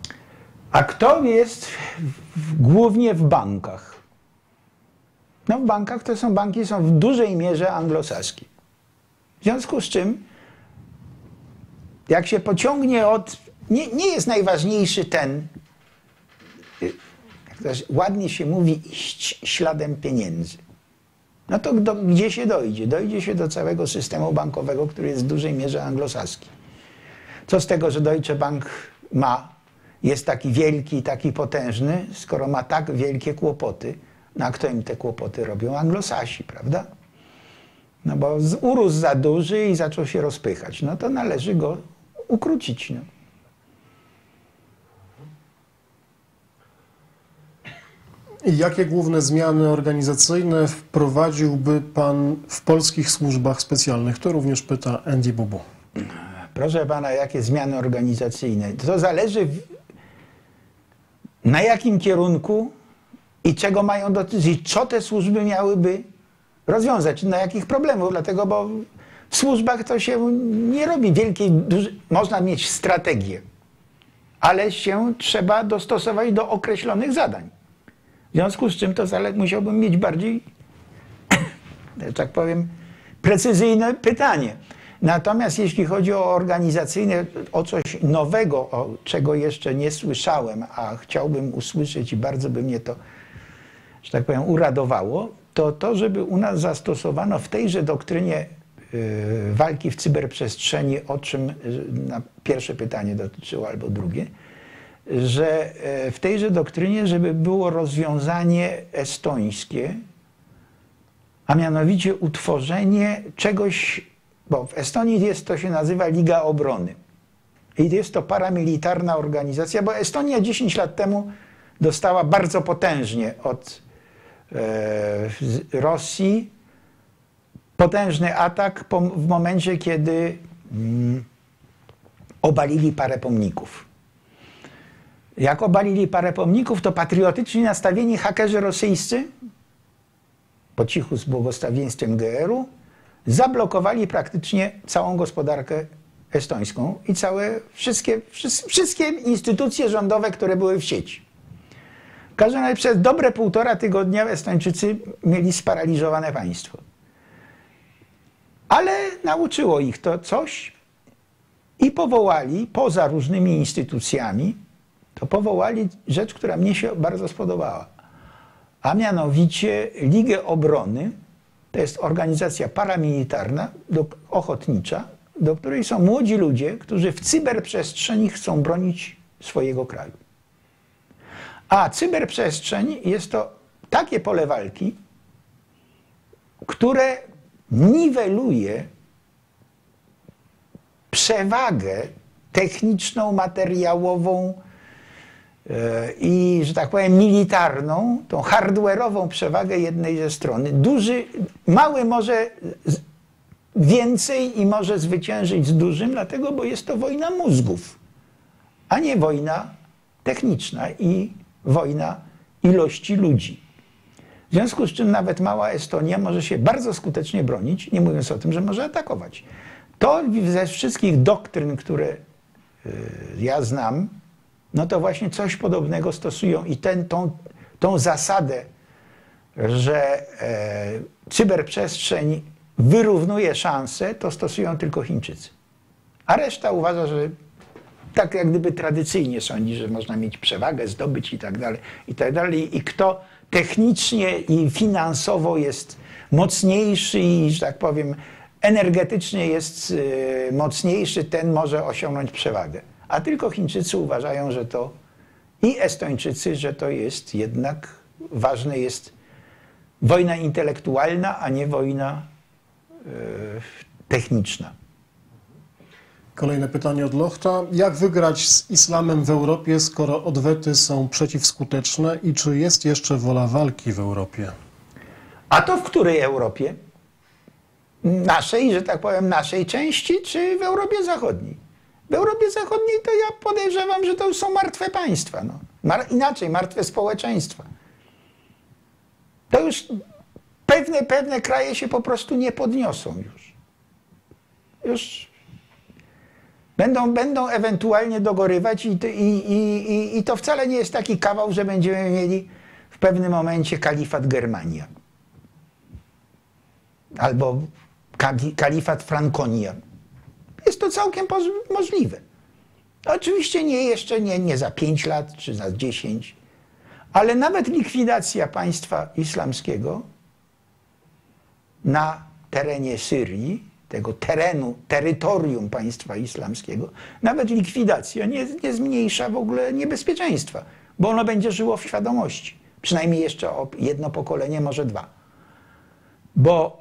A kto jest w, głównie w bankach? No w bankach to są banki są w dużej mierze anglosaskie. W związku z czym, jak się pociągnie od... Nie, nie jest najważniejszy ten, y, jak to ładnie się mówi, iść śladem pieniędzy. No to do, gdzie się dojdzie? Dojdzie się do całego systemu bankowego, który jest w dużej mierze anglosaski. Co z tego, że Deutsche Bank ma, jest taki wielki, taki potężny, skoro ma tak wielkie kłopoty, no a kto im te kłopoty robią? Anglosasi, prawda? No bo urósł za duży i zaczął się rozpychać. No to należy go ukrócić. No. I Jakie główne zmiany organizacyjne wprowadziłby Pan w polskich służbach specjalnych? To również pyta Andy Bubu. Proszę pana, jakie zmiany organizacyjne? To zależy. Na jakim kierunku i czego mają dotyczyć, co te służby miałyby rozwiązać, na jakich problemów, dlatego, bo w służbach to się nie robi wielkiej, duży, można mieć strategię, ale się trzeba dostosować do określonych zadań. W związku z czym to musiałbym mieć bardziej, tak powiem, precyzyjne pytanie. Natomiast jeśli chodzi o organizacyjne, o coś nowego, o czego jeszcze nie słyszałem, a chciałbym usłyszeć i bardzo by mnie to, że tak powiem, uradowało, to to, żeby u nas zastosowano w tejże doktrynie y, walki w cyberprzestrzeni, o czym y, na pierwsze pytanie dotyczyło albo drugie, że y, w tejże doktrynie, żeby było rozwiązanie estońskie, a mianowicie utworzenie czegoś, bo w Estonii jest to się nazywa Liga Obrony. I jest to paramilitarna organizacja, bo Estonia 10 lat temu dostała bardzo potężnie od e, Rosji potężny atak po, w momencie, kiedy mm, obalili parę pomników. Jak obalili parę pomników, to patriotycznie nastawieni hakerzy rosyjscy po cichu z błogosławieństwem GR-u, zablokowali praktycznie całą gospodarkę estońską i całe, wszystkie, wszystkie instytucje rządowe, które były w sieci. W każdym razie przez dobre półtora tygodnia Estończycy mieli sparaliżowane państwo. Ale nauczyło ich to coś i powołali, poza różnymi instytucjami, to powołali rzecz, która mnie się bardzo spodobała a mianowicie Ligę Obrony. To jest organizacja paramilitarna, do, ochotnicza, do której są młodzi ludzie, którzy w cyberprzestrzeni chcą bronić swojego kraju. A cyberprzestrzeń jest to takie pole walki, które niweluje przewagę techniczną, materiałową, i, że tak powiem, militarną, tą hardware'ową przewagę jednej ze strony. Duży, mały może więcej i może zwyciężyć z dużym, dlatego, bo jest to wojna mózgów, a nie wojna techniczna i wojna ilości ludzi. W związku z czym nawet mała Estonia może się bardzo skutecznie bronić, nie mówiąc o tym, że może atakować. To ze wszystkich doktryn, które e, ja znam, no to właśnie coś podobnego stosują i ten, tą, tą zasadę, że e, cyberprzestrzeń wyrównuje szanse, to stosują tylko Chińczycy. A reszta uważa, że tak jak gdyby tradycyjnie sądzi, że można mieć przewagę, zdobyć i tak dalej, i tak dalej. I kto technicznie i finansowo jest mocniejszy i, że tak powiem, energetycznie jest y, mocniejszy, ten może osiągnąć przewagę a tylko Chińczycy uważają, że to i Estończycy, że to jest jednak ważne jest wojna intelektualna, a nie wojna e, techniczna. Kolejne pytanie od Lochta. Jak wygrać z islamem w Europie, skoro odwety są przeciwskuteczne i czy jest jeszcze wola walki w Europie? A to w której Europie? Naszej, że tak powiem, naszej części, czy w Europie Zachodniej? W Europie Zachodniej to ja podejrzewam, że to już są martwe państwa. No. Mar inaczej, martwe społeczeństwa. To już pewne, pewne kraje się po prostu nie podniosą już. Już będą, będą ewentualnie dogorywać i, i, i, i to wcale nie jest taki kawał, że będziemy mieli w pewnym momencie kalifat Germania. Albo kalifat Frankonia. Jest to całkiem możliwe. Oczywiście nie jeszcze nie, nie za 5 lat czy za 10, ale nawet likwidacja państwa islamskiego na terenie Syrii, tego terenu, terytorium państwa islamskiego, nawet likwidacja nie, nie zmniejsza w ogóle niebezpieczeństwa, bo ono będzie żyło w świadomości. Przynajmniej jeszcze o jedno pokolenie, może dwa. Bo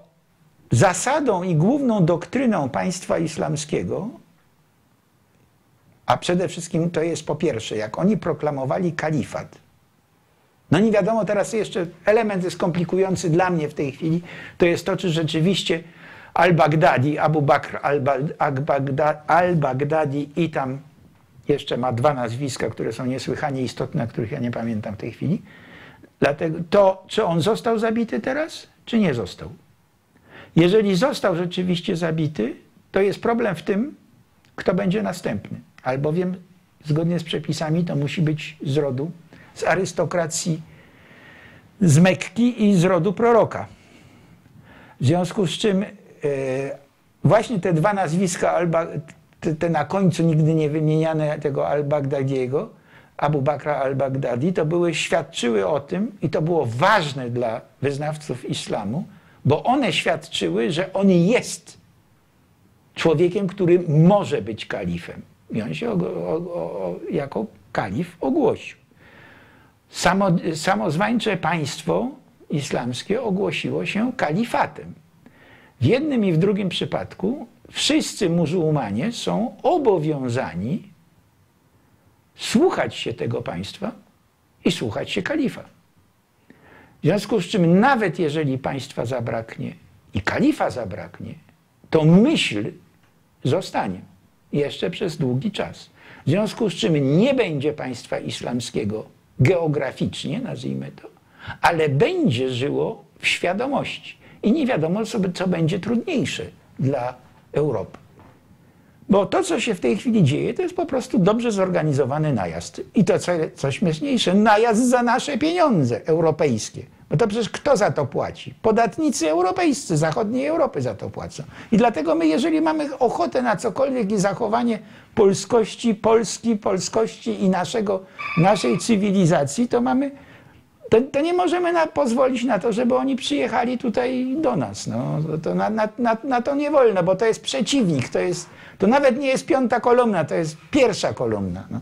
zasadą i główną doktryną państwa islamskiego, a przede wszystkim to jest po pierwsze, jak oni proklamowali kalifat, no nie wiadomo, teraz jeszcze element jest komplikujący dla mnie w tej chwili, to jest to, czy rzeczywiście al-Baghdadi, Abu Bakr al-Baghdadi i tam jeszcze ma dwa nazwiska, które są niesłychanie istotne, których ja nie pamiętam w tej chwili. Dlatego to, czy on został zabity teraz, czy nie został. Jeżeli został rzeczywiście zabity, to jest problem w tym, kto będzie następny. Albowiem zgodnie z przepisami to musi być z rodu, z arystokracji z Mekki i z rodu proroka. W związku z czym e, właśnie te dwa nazwiska, Alba, te, te, na końcu nigdy nie wymieniane tego al-Baghdadiego, Abu Bakra al-Baghdadi, to były, świadczyły o tym i to było ważne dla wyznawców islamu, bo one świadczyły, że on jest człowiekiem, który może być kalifem. I on się o, o, o, jako kalif ogłosił. Samo, samozwańcze państwo islamskie ogłosiło się kalifatem. W jednym i w drugim przypadku wszyscy muzułmanie są obowiązani słuchać się tego państwa i słuchać się kalifa. W związku z czym, nawet jeżeli państwa zabraknie i kalifa zabraknie, to myśl zostanie jeszcze przez długi czas. W związku z czym nie będzie państwa islamskiego geograficznie, nazwijmy to, ale będzie żyło w świadomości. I nie wiadomo, co, co będzie trudniejsze dla Europy. Bo to, co się w tej chwili dzieje, to jest po prostu dobrze zorganizowany najazd. I to, co, co śmieszniejsze, najazd za nasze pieniądze europejskie. Bo to przecież kto za to płaci? Podatnicy europejscy, zachodniej Europy za to płacą. I dlatego my, jeżeli mamy ochotę na cokolwiek i zachowanie polskości, Polski, polskości i naszego, naszej cywilizacji, to mamy to, to, nie możemy na, pozwolić na to, żeby oni przyjechali tutaj do nas. No, to na, na, na, to nie wolno, bo to jest przeciwnik, to, jest, to nawet nie jest piąta kolumna, to jest pierwsza kolumna. No.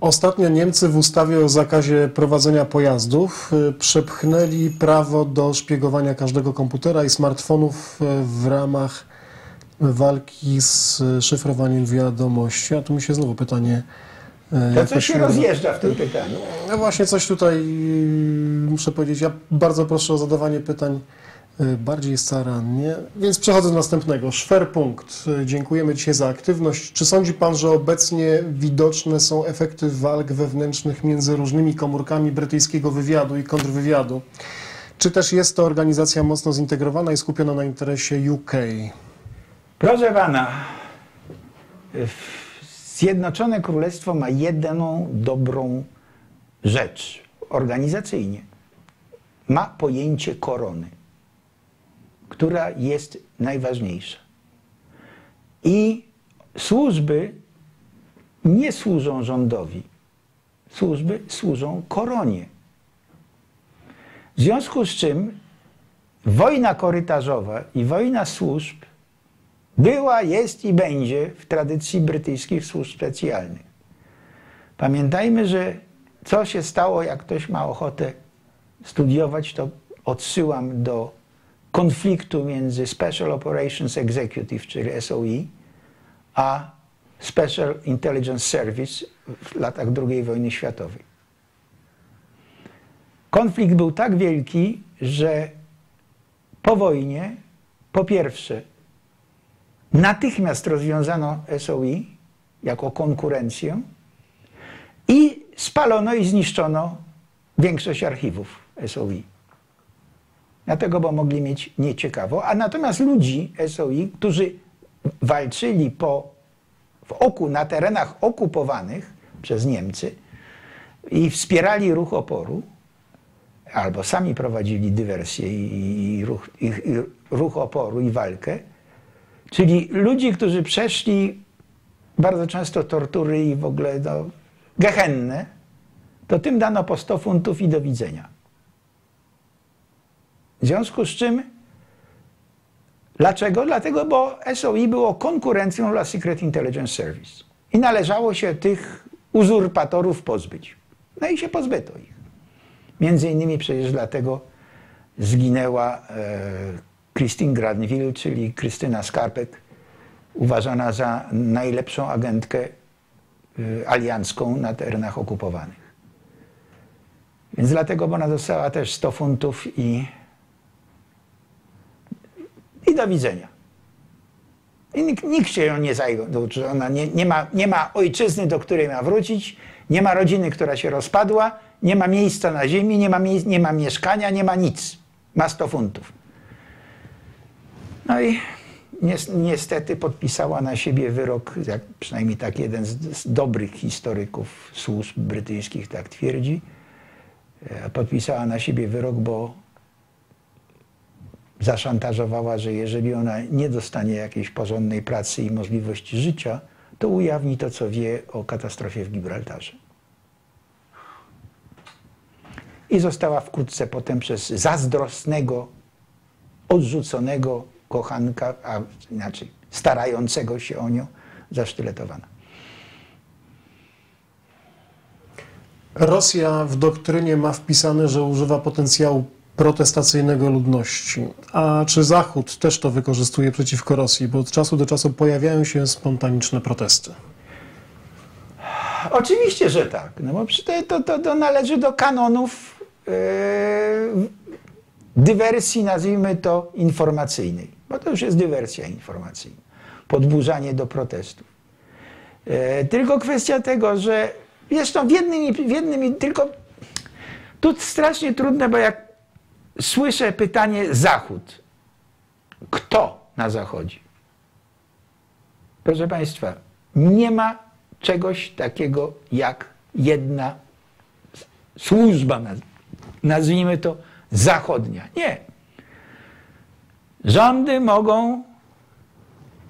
Ostatnio Niemcy w ustawie o zakazie prowadzenia pojazdów y, przepchnęli prawo do szpiegowania każdego komputera i smartfonów y, w ramach walki z szyfrowaniem wiadomości. A tu mi się znowu pytanie to coś się rozjeżdża w tym pytaniu. No właśnie coś tutaj mm, muszę powiedzieć. Ja bardzo proszę o zadawanie pytań e, bardziej starannie. Więc przechodzę do następnego. Szwerpunkt. E, dziękujemy dzisiaj za aktywność. Czy sądzi Pan, że obecnie widoczne są efekty walk wewnętrznych między różnymi komórkami brytyjskiego wywiadu i kontrwywiadu? Czy też jest to organizacja mocno zintegrowana i skupiona na interesie UK? Proszę Pana, Zjednoczone Królestwo ma jedną dobrą rzecz organizacyjnie. Ma pojęcie korony, która jest najważniejsza. I służby nie służą rządowi. Służby służą koronie. W związku z czym wojna korytarzowa i wojna służb była, jest i będzie w tradycji brytyjskich służb specjalnych. Pamiętajmy, że co się stało, jak ktoś ma ochotę studiować, to odsyłam do konfliktu między Special Operations Executive, czyli SOE, a Special Intelligence Service w latach II wojny światowej. Konflikt był tak wielki, że po wojnie, po pierwsze, Natychmiast rozwiązano SOI jako konkurencję i spalono i zniszczono większość archiwów SOI. Dlatego, bo mogli mieć nieciekawo. A natomiast ludzi SOI, którzy walczyli po, w oku, na terenach okupowanych przez Niemcy i wspierali ruch oporu, albo sami prowadzili dywersję i, i, ruch, i, i ruch oporu i walkę, Czyli ludzi, którzy przeszli bardzo często tortury i w ogóle no, gehenne, to tym dano po 100 funtów i do widzenia. W związku z czym, dlaczego? Dlatego, bo SOI było konkurencją dla Secret Intelligence Service i należało się tych uzurpatorów pozbyć. No i się pozbyto ich. Między innymi przecież dlatego zginęła e, Christine Granville, czyli Krystyna Skarpek, uważana za najlepszą agentkę y, aliancką na terenach okupowanych. Więc dlatego, bo ona dostała też 100 funtów i, i do widzenia. I nikt, nikt się ją nie zajął, ona nie, nie, ma, nie ma ojczyzny, do której ma wrócić, nie ma rodziny, która się rozpadła, nie ma miejsca na ziemi, nie ma, nie ma mieszkania, nie ma nic. Ma 100 funtów. No i nies- niestety podpisała na siebie wyrok, jak przynajmniej tak jeden z, z dobrych historyków służb brytyjskich tak twierdzi, e, podpisała na siebie wyrok, bo zaszantażowała, że jeżeli ona nie dostanie jakiejś porządnej pracy i możliwości życia, to ujawni to, co wie o katastrofie w Gibraltarze. I została wkrótce potem przez zazdrosnego, odrzuconego kochanka, a inaczej starającego się o nią, zasztyletowana. Rosja w doktrynie ma wpisane, że używa potencjału protestacyjnego ludności. A czy Zachód też to wykorzystuje przeciwko Rosji? Bo od czasu do czasu pojawiają się spontaniczne protesty. Oczywiście, że tak. No bo to, to, to należy do kanonów yy, dywersji, nazwijmy to informacyjnej. Bo to już jest dywersja informacyjna. Podburzanie do protestów. Yy, tylko kwestia tego, że zresztą w jednym, w jednym tylko tu strasznie trudne, bo jak słyszę pytanie Zachód, kto na Zachodzie? Proszę Państwa, nie ma czegoś takiego jak jedna służba, naz- nazwijmy to zachodnia. Nie. Rządy mogą,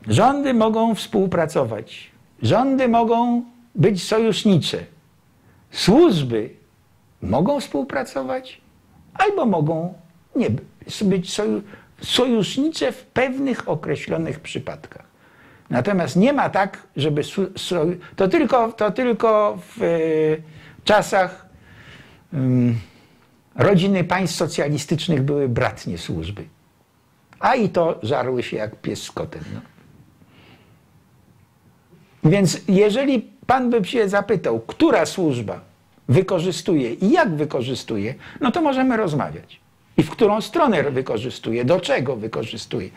rządy mogą współpracować, rządy mogą być sojusznicze, służby mogą współpracować albo mogą nie by- być soju, sojusznicze w pewnych określonych przypadkach. Natomiast nie ma tak, żeby to tylko, to tylko w e, czasach rodziny państw socjalistycznych były bratnie służby. A i to żarły się jak pies z kotem. No. Więc jeżeli pan by się zapytał, która służba wykorzystuje i jak wykorzystuje, no to możemy rozmawiać. I w którą stronę wykorzystuje, do czego wykorzystuje,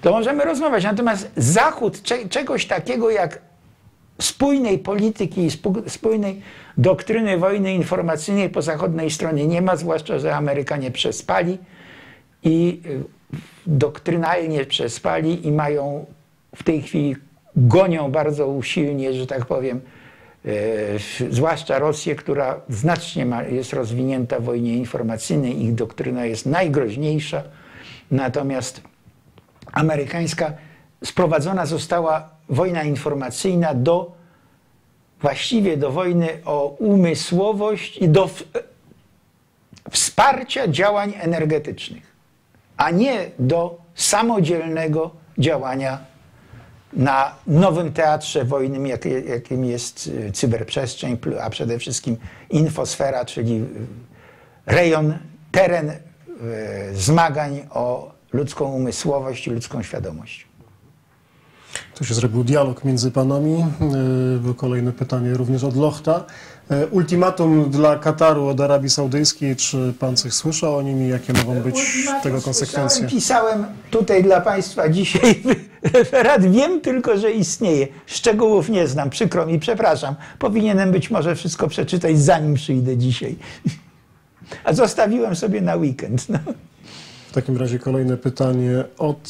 to możemy rozmawiać. Natomiast Zachód cze- czegoś takiego jak spójnej polityki i spó- spójnej doktryny wojny informacyjnej po zachodniej stronie nie ma, zwłaszcza, że Amerykanie przespali i y, doktrynalnie przespali i mają w tej chwili gonią bardzo usilnie, że tak powiem, e, zwłaszcza Rosję, która znacznie ma, jest rozwinięta w wojnie informacyjnej, ich doktryna jest najgroźniejsza, natomiast amerykańska sprowadzona została wojna informacyjna do właściwie do wojny o umysłowość i do wsparcia działań energetycznych, a nie do samodzielnego działania na nowym teatrze wojnym, jak, jakim jest y, cyberprzestrzeń, a przede wszystkim infosfera, czyli rejon, teren y, zmagań o ludzką umysłowość i ludzką świadomość. Tu się zrobił dialog między panami. Było kolejne pytanie również od Lochta. Yy, Ultimatum dla Kataru od Arabii Saudyjskiej. Czy pan coś słyszał o nim i jakie mogą być tego konsekwencje? Pisałem tutaj dla Państwa dzisiaj referat. Wiem tylko, że istnieje. Szczegółów nie znam. Przykro mi, przepraszam. Powinienem być może wszystko przeczytać, zanim przyjdę dzisiaj. A zostawiłem sobie na weekend. No. Takim razie kolejne pytanie od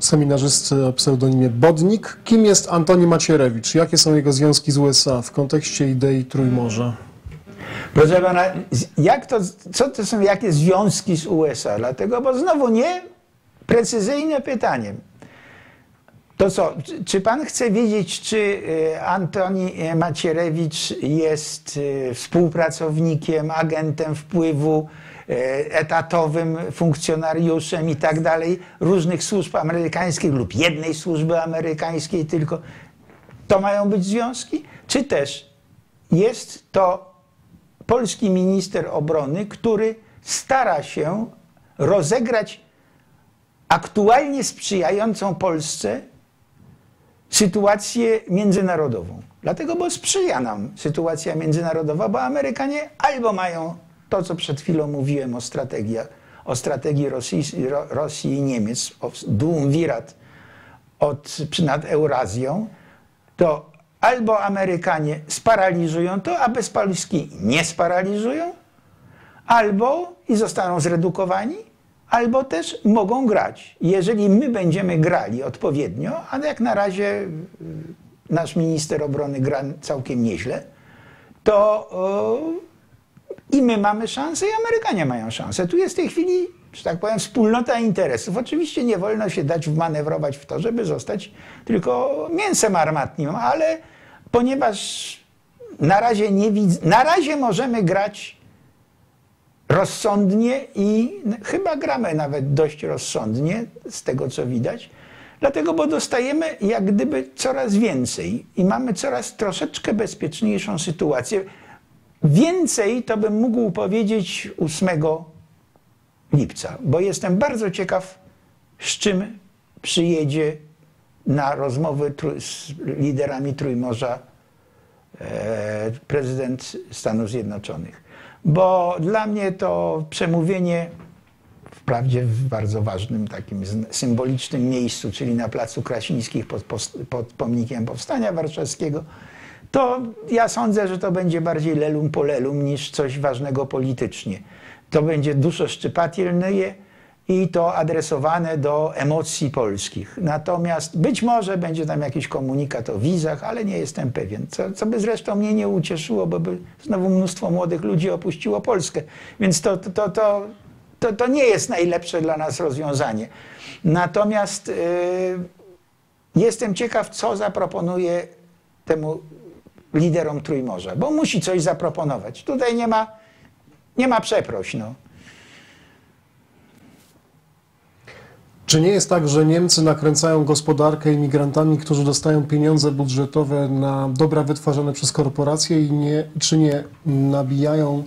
seminarzysty o pseudonimie Bodnik. Kim jest Antoni Macierewicz? Jakie są jego związki z USA w kontekście idei Trójmorza? Proszę pana, jak to, co to są jakie związki z USA? Dlatego, bo znowu nie precyzyjne pytanie. To co, czy- pan chce wiedzieć, czy e, Antoni e, Macierewicz jest e, współpracownikiem, agentem wpływu, etatowym funkcjonariuszem i tak dalej różnych służb amerykańskich lub jednej służby amerykańskiej tylko? To mają być związki? Czy też jest to polski minister obrony, który stara się rozegrać aktualnie sprzyjającą Polsce sytuację międzynarodową. Dlatego, bo sprzyja nam sytuacja międzynarodowa, bo Amerykanie albo mają to, co przed chwilą mówiłem o strategii, o strategii Rosji, Ro- Rosji i Niemiec, o duumvirat, od, nad Eurazją, to albo Amerykanie sparaliżują to, a bez Polski nie sparaliżują, albo i zostaną zredukowani, albo też mogą grać. Jeżeli my będziemy grali odpowiednio, a jak na razie y, nasz minister obrony gra całkiem nieźle, to i my mamy szansę, i Amerykanie mają szansę. Tu jest w tej chwili, że tak powiem, wspólnota interesów. Oczywiście nie wolno się dać wmanewrować w to, żeby zostać tylko mięsem armatnim, ale ponieważ na razie nie widzę, na razie możemy grać rozsądnie i chyba gramy nawet dość rozsądnie z tego co widać. Dlatego, bo dostajemy jak gdyby coraz więcej i mamy coraz troszeczkę bezpieczniejszą sytuację. Więcej to bym mógł powiedzieć 8 lipca, bo jestem bardzo ciekaw, z czym przyjedzie na rozmowy z liderami Trójmorza e, prezydent Stanów Zjednoczonych. Bo dla mnie to przemówienie wprawdzie w bardzo ważnym, takim symbolicznym miejscu, czyli na Placu Krasińskich pod, pod pomnikiem Powstania Warszawskiego, to ja sądzę, że to będzie bardziej lelum po lelum niż coś ważnego politycznie. To będzie duszoszczypatelne i to adresowane do emocji polskich. Natomiast być może będzie tam jakiś komunikat o wizach, ale nie jestem pewien. Co, co by zresztą mnie nie ucieszyło, bo by znowu mnóstwo młodych ludzi opuściło Polskę. Więc to, to, to, to, to nie jest najlepsze dla nas rozwiązanie. Natomiast yy, jestem ciekaw, co zaproponuje temu liderom Trójmorza, bo musi coś zaproponować. Tutaj nie ma, nie ma przeproś. No. Czy nie jest tak, że Niemcy nakręcają gospodarkę imigrantami, którzy dostają pieniądze budżetowe na dobra wytwarzane przez korporacje i nie, czy nie nabijają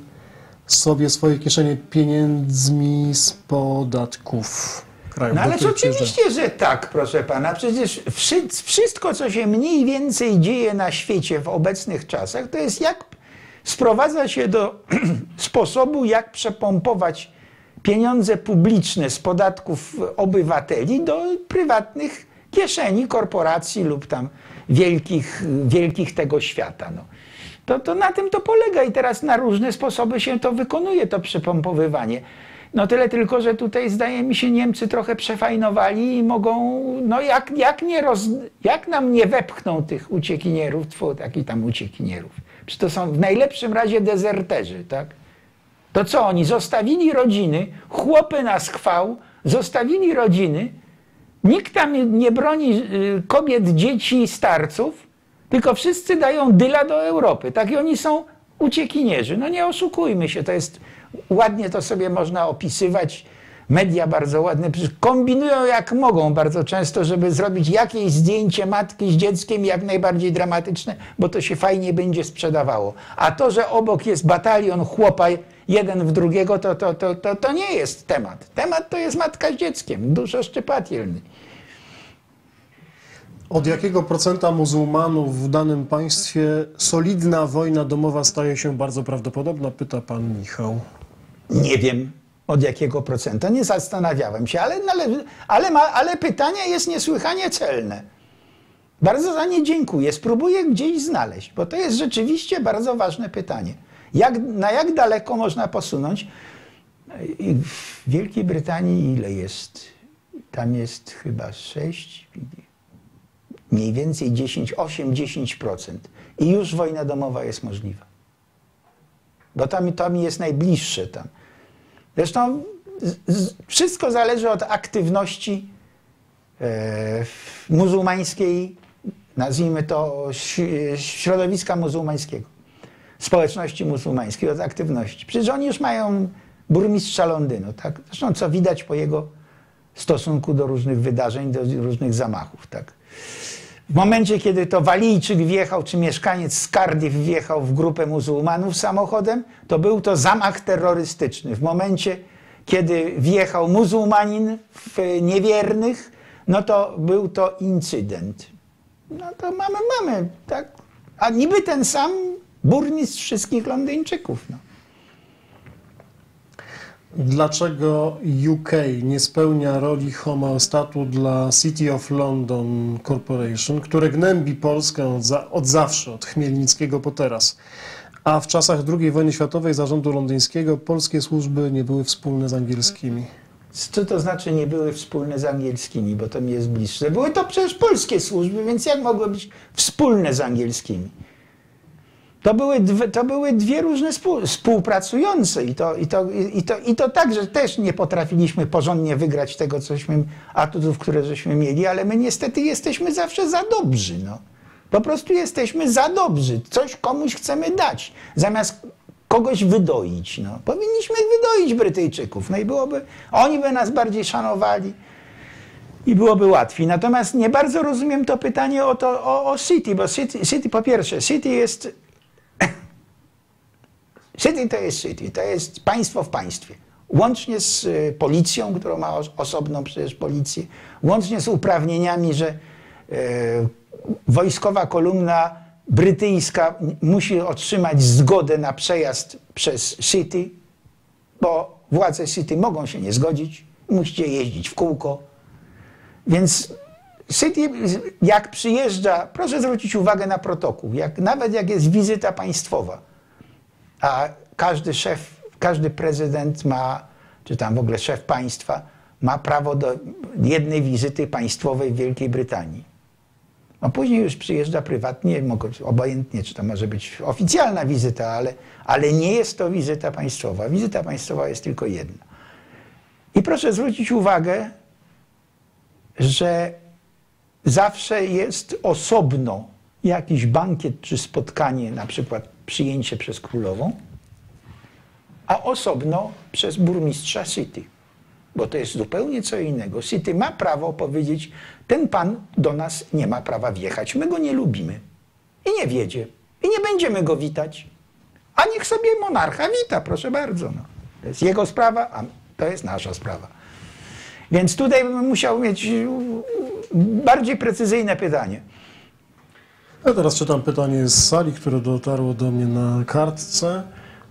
sobie swoje kieszenie pieniędzmi z podatków? Krajów, no ale oczywiście, że tak, proszę pana. Przecież wszystko, co się mniej więcej dzieje na świecie w obecnych czasach, to jest jak sprowadza się do sposobu, jak przepompować pieniądze publiczne z podatków obywateli do prywatnych kieszeni korporacji lub tam wielkich, wielkich tego świata. No. To, to na tym to polega i teraz na różne sposoby się to wykonuje, to przepompowywanie. No tyle tylko, że tutaj zdaje mi się Niemcy trochę przefajnowali i mogą, no jak, jak, nie roz, jak nam nie wepchną tych uciekinierów, tfu, takich tam uciekinierów. Przecież to są w najlepszym razie dezerterzy, tak? To co oni? Zostawili rodziny, chłopy na schwał, zostawili rodziny, nikt tam nie broni y, kobiet, dzieci, starców, tylko wszyscy dają dyla do Europy. Tak i oni są uciekinierzy. No nie oszukujmy się, to jest ładnie to sobie można opisywać. Media bardzo ładne, kombinują jak mogą bardzo często, żeby zrobić jakieś zdjęcie matki z dzieckiem jak najbardziej dramatyczne, bo to się fajnie będzie sprzedawało. A to, że obok jest batalion chłopa jeden w drugiego, to, to, to, to, to nie jest temat. Temat to jest matka z dzieckiem, dużo szczypatelny. Od jakiego procenta muzułmanów w danym państwie solidna wojna domowa staje się bardzo prawdopodobna? Pyta pan Michał. Nie wiem od jakiego procenta, nie zastanawiałem się, ale, ale, ale, pytanie jest niesłychanie celne. Bardzo za nie dziękuję. Spróbuję gdzieś znaleźć, bo to jest rzeczywiście bardzo ważne pytanie. Jak, na jak daleko można posunąć? W Wielkiej Brytanii ile jest? Tam jest chyba 6, mniej więcej 10, 8-10%. I już wojna domowa jest możliwa. Bo tam, to mi jest najbliższe tam. Zresztą wszystko zależy od aktywności e, muzułmańskiej, nazwijmy to środowiska muzułmańskiego, społeczności muzułmańskiej, od aktywności. Przecież oni już mają burmistrza Londynu, tak? Zresztą co widać po jego stosunku do różnych wydarzeń, do różnych zamachów, tak? W momencie, kiedy to Walijczyk wjechał, czy mieszkaniec z Cardiff wjechał w grupę muzułmanów samochodem, to był to zamach terrorystyczny. W momencie, kiedy wjechał muzułmanin w niewiernych, no to był to incydent. No to mamy, mamy, tak? A niby ten sam burmistrz wszystkich Londyńczyków. No. Dlaczego UK nie spełnia roli homeostatu dla City of London Corporation, które gnębi Polskę od, za, od zawsze, od Chmielnickiego po teraz? A w czasach II wojny światowej zarządu londyńskiego polskie służby nie były wspólne z angielskimi. Co to znaczy nie były wspólne z angielskimi, bo to mi jest bliższe? Były to przecież polskie służby, więc jak mogły być wspólne z angielskimi? To były, dwie, to były dwie różne współpracujące i to, i, to, i, to, i to tak, że też nie potrafiliśmy porządnie wygrać tego, cośmy, atutów, które żeśmy mieli, ale my niestety jesteśmy zawsze za dobrzy. No. Po prostu jesteśmy za dobrzy. Coś komuś chcemy dać. Zamiast kogoś wydoić. No. Powinniśmy wydoić Brytyjczyków. No i byłoby, oni by nas bardziej szanowali i byłoby łatwiej. Natomiast nie bardzo rozumiem to pytanie o, to, o, o City, bo City, City, po pierwsze, City jest City to jest City, to jest państwo w państwie. Łącznie z y, policją, którą ma osobną przecież policję, łącznie z uprawnieniami, że e, wojskowa kolumna brytyjska musi otrzymać zgodę na przejazd przez City, bo władze City mogą się nie zgodzić, musicie jeździć w kółko. Więc City, jak przyjeżdża, proszę zwrócić uwagę na protokół, jak, nawet jak jest wizyta państwowa, a każdy szef, każdy prezydent ma, czy tam w ogóle szef państwa, ma prawo do jednej wizyty państwowej w Wielkiej Brytanii. A później już przyjeżdża prywatnie, obojętnie, czy to może być oficjalna wizyta, ale, ale nie jest to wizyta państwowa. Wizyta państwowa jest tylko jedna. I proszę zwrócić uwagę, że zawsze jest osobno jakiś bankiet czy spotkanie, na przykład przyjęcie przez królową, a osobno przez burmistrza City. Bo to jest zupełnie co innego. City ma prawo powiedzieć, ten pan do nas nie ma prawa wjechać, my go nie lubimy. I nie wiedzie. I nie będziemy go witać. A niech sobie monarcha wita, proszę bardzo. No. To jest jego sprawa, a to jest nasza sprawa. Więc tutaj bym musiał mieć bardziej precyzyjne pytanie. Ja teraz czytam pytanie z sali, które dotarło do mnie na kartce.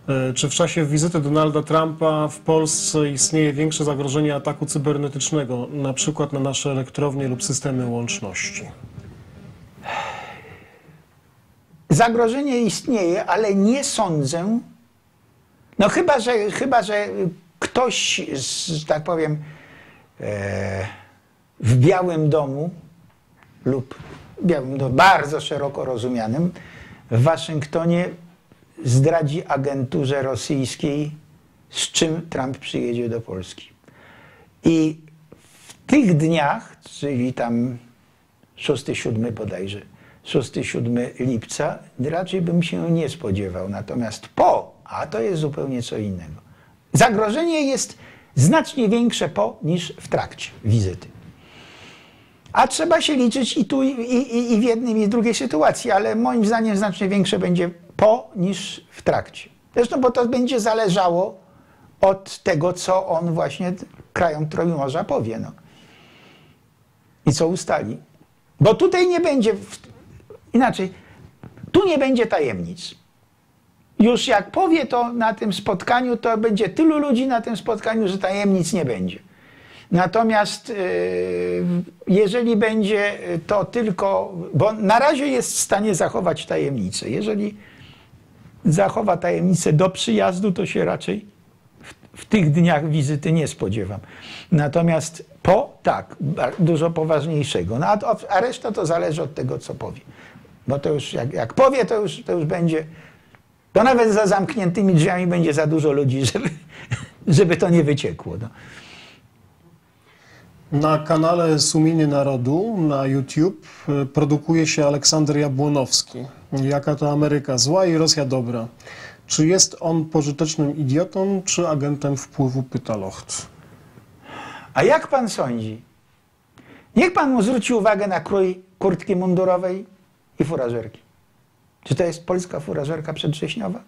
E, czy w czasie wizyty Donalda Trumpa w Polsce istnieje większe zagrożenie ataku cybernetycznego, na przykład na nasze elektrownie lub systemy łączności? Zagrożenie istnieje, ale nie sądzę. No chyba, że, chyba, że ktoś, że tak powiem, e, w Białym Domu lub Białym Domu, bardzo szeroko rozumianym, w Waszyngtonie zdradzi agenturze rosyjskiej, z czym Trump przyjedzie do Polski. I w tych dniach, czyli tam 6-7 bodajże, 6-7 lipca, raczej bym się nie spodziewał. Natomiast po, a to jest zupełnie co innego. Zagrożenie jest znacznie większe po niż w trakcie wizyty. A trzeba się liczyć i tu, i, i, i w jednym, i w drugiej sytuacji, ale moim zdaniem znacznie większe będzie po niż w trakcie. Zresztą, bo to będzie zależało od tego, co on właśnie krajom Trójmorza powie. No. I co ustali. Bo tutaj nie będzie, inaczej, tu nie będzie tajemnic. Już jak powie to na tym spotkaniu, to będzie tylu ludzi na tym spotkaniu, że tajemnic nie będzie. Natomiast y, jeżeli będzie to tylko, bo na razie jest w stanie zachować tajemnicę. Jeżeli zachowa tajemnicę do przyjazdu, to się raczej w, w tych dniach wizyty nie spodziewam. Natomiast po, tak, dużo poważniejszego. No, a, a reszta to zależy od tego, co powie. Bo to już, jak, jak powie, to już, to już będzie, to nawet za zamkniętymi drzwiami będzie za dużo ludzi, żeby, żeby to nie wyciekło. No. Na kanale Sumienie Narodu na YouTube e, produkuje się Aleksander Jabłonowski. Jaka to Ameryka zła i Rosja dobra. Czy jest on pożytecznym idiotą, czy agentem wpływu, pyta Locht. A jak pan sądzi? Niech pan mu zwróci uwagę na krój kurtki mundurowej i furażerki. Czy to jest polska furażerka przedwrześniowa?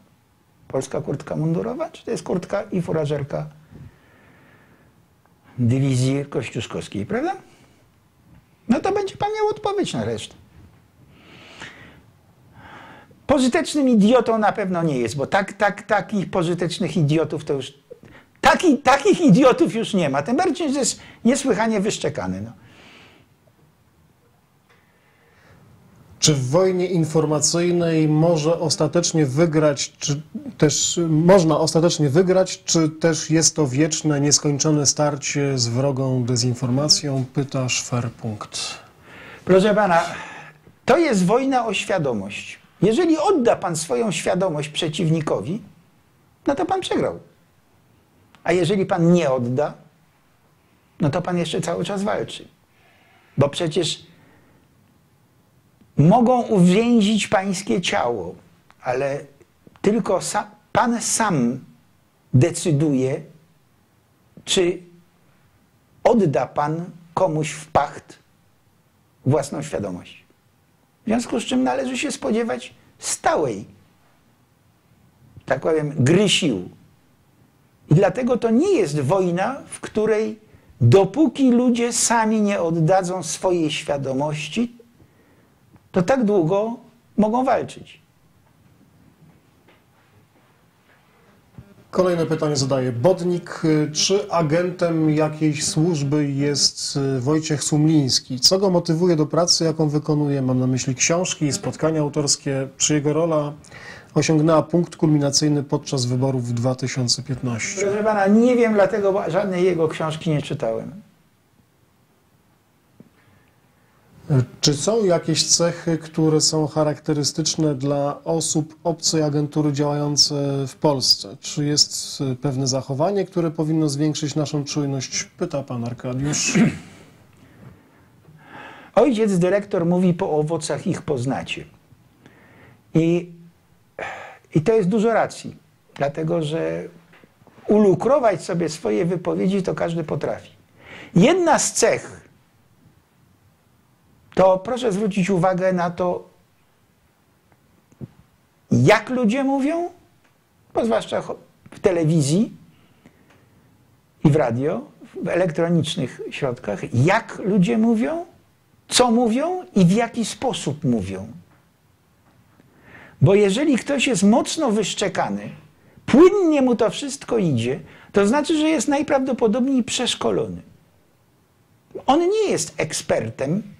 Polska kurtka mundurowa? Czy to jest kurtka i furażerka dywizji kościuszkowskiej, prawda? No to będzie pan miał odpowiedź na resztę. Pożytecznym idiotą na pewno nie jest, bo tak, tak, takich pożytecznych idiotów to już taki, takich idiotów już nie ma. Tym bardziej, że jest niesłychanie wyszczekany. No. Czy w wojnie informacyjnej może ostatecznie wygrać, czy też można ostatecznie wygrać, czy też jest to wieczne, nieskończone starcie z wrogą dezinformacją? Pyta Szwerpunkt. Proszę pana, to jest wojna o świadomość. Jeżeli odda pan swoją świadomość przeciwnikowi, no to pan przegrał. A jeżeli pan nie odda, no to pan jeszcze cały czas walczy. Bo przecież mogą uwięzić pańskie ciało, ale tylko sa pan sam decyduje, czy odda pan komuś w pacht własną świadomość. W związku z czym należy się spodziewać stałej, tak powiem, gry sił. I dlatego to nie jest wojna, w której dopóki ludzie sami nie oddadzą swojej świadomości, to tak długo mogą walczyć. Kolejne pytanie zadaje Bodnik. Czy agentem jakiejś służby jest y, Wojciech Sumliński? Co go motywuje do pracy, jaką wykonuje? Mam na myśli książki, spotkania autorskie. Czy jego rola osiągnęła punkt kulminacyjny podczas wyborów w 2015? Proszę pana, nie wiem, dlatego żadnej jego książki nie czytałem. Czy są jakieś cechy, które są charakterystyczne dla osób obcej agentury działające w Polsce? Czy jest y, pewne zachowanie, które powinno zwiększyć naszą czujność? Pyta pan Arkadiusz. Ojciec dyrektor mówi po owocach ich poznacie. I, I to jest dużo racji, dlatego że ulukrować sobie swoje wypowiedzi to każdy potrafi. Jedna z cech, to proszę zwrócić uwagę na to, jak ludzie mówią, bo zwłaszcza w telewizji i w radio, w elektronicznych środkach, jak ludzie mówią, co mówią i w jaki sposób mówią. Bo jeżeli ktoś jest mocno wyszczekany, płynnie mu to wszystko idzie, to znaczy, że jest najprawdopodobniej przeszkolony. On nie jest ekspertem,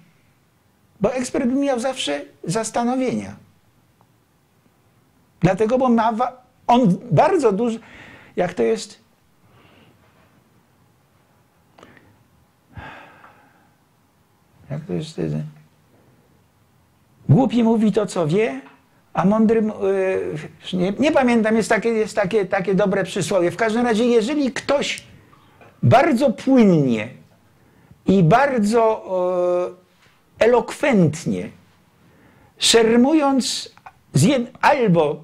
bo ekspert miał zawsze zastanowienia. Dlatego, bo ma on bardzo dużo, jak to jest. Jak to jest? Głupi mówi to, co wie, a mądry. Yy, nie, nie, pamiętam, jest, takie, jest takie, takie dobre przysłowie. W każdym razie, jeżeli ktoś bardzo płynnie i bardzo. Yy, elokwentnie, szermując albo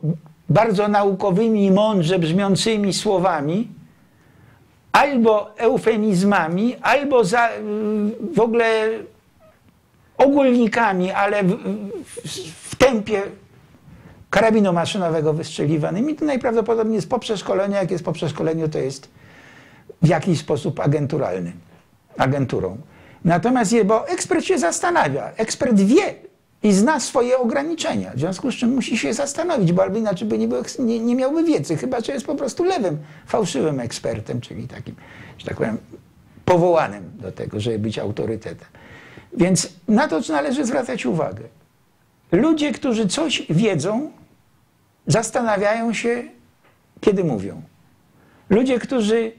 bardzo naukowymi, mądrze brzmiącymi słowami, albo eufemizmami, albo za, w ogóle ogólnikami, ale w, w tempie karabinu maszynowego wystrzeliwanymi, to najprawdopodobniej jest po przeszkoleniu. Jak jest po przeszkoleniu, to jest w jakiś sposób agenturalny, agenturą. Natomiast, bo ekspert się zastanawia, ekspert wie i zna swoje ograniczenia, w związku z czym musi się zastanowić, bo albo inaczej by nie, był, nie, nie miałby wiedzy, chyba że jest po prostu lewym, fałszywym ekspertem, czyli takim, że tak powiem, powołanym do tego, żeby być autorytetem. Więc na to należy zwracać uwagę. Ludzie, którzy coś wiedzą, zastanawiają się, kiedy mówią. Ludzie, którzy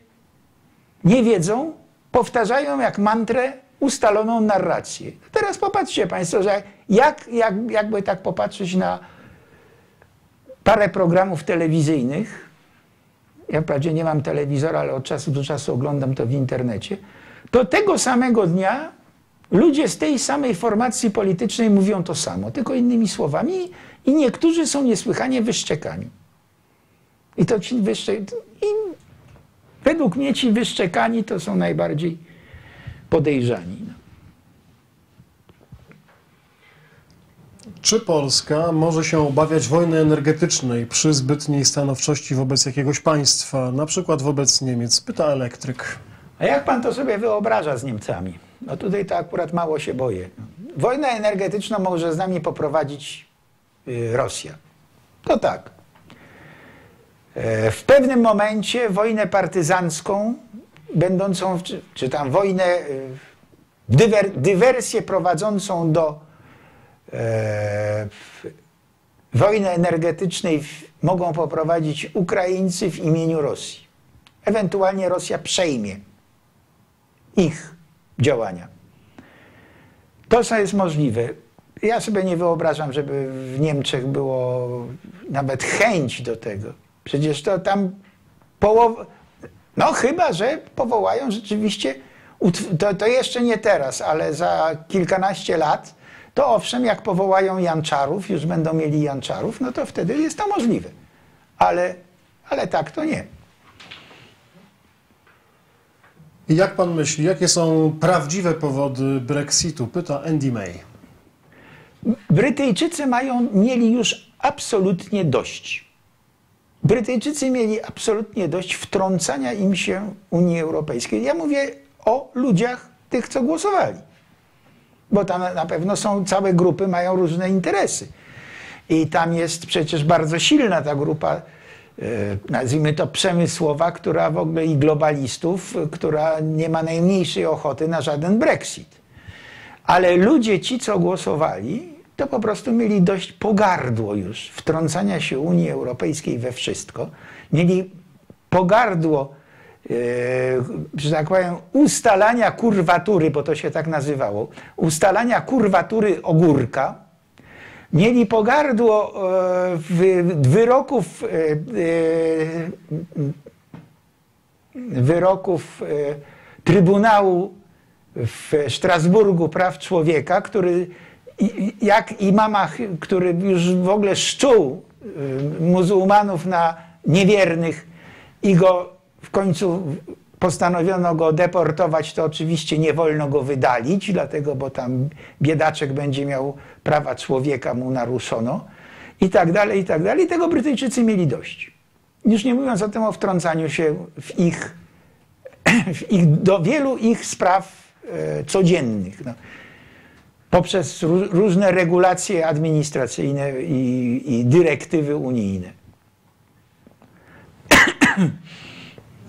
nie wiedzą, powtarzają jak mantrę ustaloną narrację. Teraz popatrzcie Państwo, że jak, jak, jakby tak popatrzeć na parę programów telewizyjnych, ja wprawdzie nie mam telewizora, ale od czasu do czasu oglądam to w internecie, to tego samego dnia ludzie z tej samej formacji politycznej mówią to samo, tylko innymi słowami i niektórzy są niesłychanie wyszczekani. I to ci wyszczekani, według mnie ci wyszczekani to są najbardziej podejrzani. No. Czy Polska może się obawiać wojny energetycznej przy zbytniej stanowczości wobec jakiegoś państwa, na przykład wobec Niemiec? Pyta elektryk. A jak pan to sobie wyobraża z Niemcami? No tutaj to akurat mało się boję. Wojnę energetyczną może z nami poprowadzić y, Rosja. To tak. e, w pewnym momencie wojnę partyzancką, będącą, czy, czy tam wojnę, e, dywer, dywersję prowadzącą do e, wojny energetycznej w- mogą poprowadzić Ukraińcy w imieniu Rosji. Ewentualnie Rosja przejmie ich działania. To, co jest możliwe. Ja sobie nie wyobrażam, żeby w Niemczech było nawet chęć do tego. Przecież to tam połowa. No, chyba, że powołają rzeczywiście. To, to jeszcze nie teraz, ale za kilkanaście lat, to owszem, jak powołają Janczarów, już będą mieli Janczarów, no to wtedy jest to możliwe. Ale, ale tak to nie. Jak pan myśli, jakie są prawdziwe powody Brexitu? Pyta Andy May. Brytyjczycy mają, mieli już absolutnie dość. Brytyjczycy mieli absolutnie dość wtrącania im się Unii Europejskiej. Ja mówię o ludziach, tych, co głosowali. Bo tam na pewno są całe grupy, mają różne interesy. I tam jest przecież bardzo silna ta grupa, e, nazwijmy to przemysłowa, która w ogóle i globalistów, która nie ma najmniejszej ochoty na żaden Brexit. Ale ludzie ci, co głosowali, to po prostu mieli dość pogardło już wtrącania się Unii Europejskiej we wszystko. Mieli pogardło, e, że tak powiem, ustalania kurwatury, bo to się tak nazywało, ustalania kurwatury ogórka. Mieli pogardło w- wyroków, e, wyroków Trybunału w Strasburgu Praw Człowieka, który i- jak imama, ch- który już w ogóle szczuł y, muzułmanów na niewiernych i go w końcu postanowiono go deportować, to oczywiście nie wolno go wydalić, dlatego, bo tam biedaczek będzie miał prawa człowieka, mu naruszono i tak dalej, i tak dalej. I tego Brytyjczycy mieli dość. Już nie mówiąc o tym o wtrącaniu się w ich w ich, do wielu ich spraw e, codziennych. No. Poprzez ró- różne regulacje administracyjne i, i dyrektywy unijne.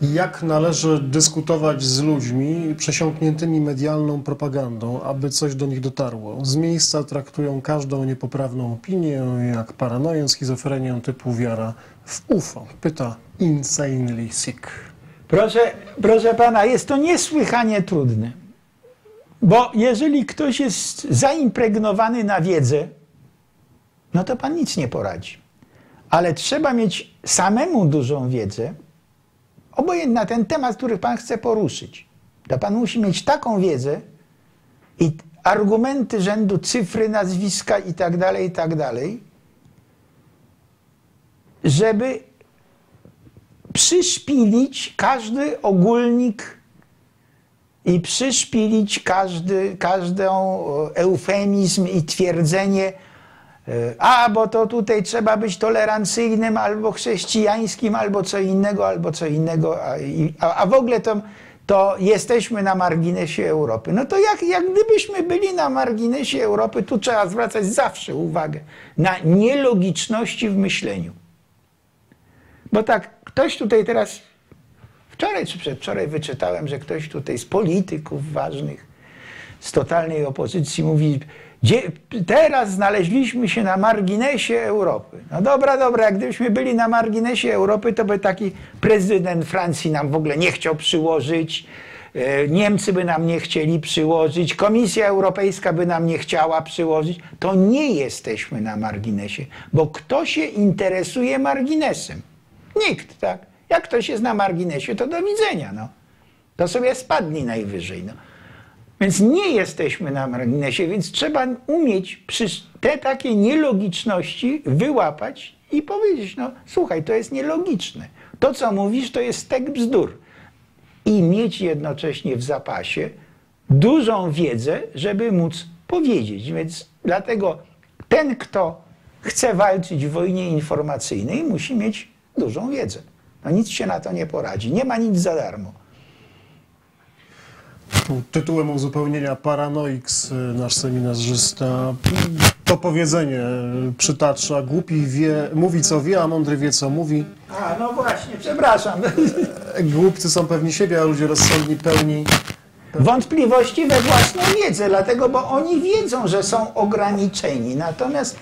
Jak należy dyskutować z ludźmi przesiąkniętymi medialną propagandą, aby coś do nich dotarło? Z miejsca traktują każdą niepoprawną opinię jak paranoję, schizofrenię typu wiara w UFO. Pyta Insanely Sick. Proszę, proszę pana, jest to niesłychanie trudne. Bo jeżeli ktoś jest zaimpregnowany na wiedzę, no to pan nic nie poradzi. Ale trzeba mieć samemu dużą wiedzę, obojętnie na ten temat, który pan chce poruszyć. To pan musi mieć taką wiedzę i argumenty rzędu cyfry, nazwiska i tak dalej, i tak dalej, żeby przyszpilić każdy ogólnik i przyszpilić każdy, każdą e, eufemizm i twierdzenie, e, a bo to tutaj trzeba być tolerancyjnym, albo chrześcijańskim, albo co innego, albo co innego, a, a w ogóle to, to jesteśmy na marginesie Europy. No to jak, jak gdybyśmy byli na marginesie Europy, tu trzeba zwracać zawsze uwagę na nielogiczności w myśleniu. Bo tak, ktoś tutaj teraz, wczoraj czy przedwczoraj wyczytałem, że ktoś tutaj z polityków ważnych, z totalnej opozycji mówi, teraz znaleźliśmy się na marginesie Europy. No dobra, dobra, jak gdybyśmy byli na marginesie Europy, to by taki prezydent Francji nam w ogóle nie chciał przyłożyć, e, Niemcy by nam nie chcieli przyłożyć, Komisja Europejska by nam nie chciała przyłożyć. To nie jesteśmy na marginesie, bo kto się interesuje marginesem? Nikt, tak? Jak ktoś jest na marginesie, to do widzenia, no. To sobie spadli najwyżej, no. Więc nie jesteśmy na marginesie, więc trzeba umieć te takie nielogiczności wyłapać i powiedzieć, no słuchaj, to jest nielogiczne. To, co mówisz, to jest stek bzdur. I mieć jednocześnie w zapasie dużą wiedzę, żeby móc powiedzieć. Więc dlatego ten, kto chce walczyć w wojnie informacyjnej, musi mieć dużą wiedzę. No nic się na to nie poradzi. Nie ma nic za darmo. Tu Tytułem uzupełnienia Paranoix, y, nasz seminarzysta, to powiedzenie y, przytacza. Głupi wie, mówi co wie, a mądry wie co mówi. A, no właśnie, przepraszam. Głupcy są pewni siebie, a ludzie rozsądni pełni. Wątpliwości we własną wiedzę, dlatego, bo oni wiedzą, że są ograniczeni. Natomiast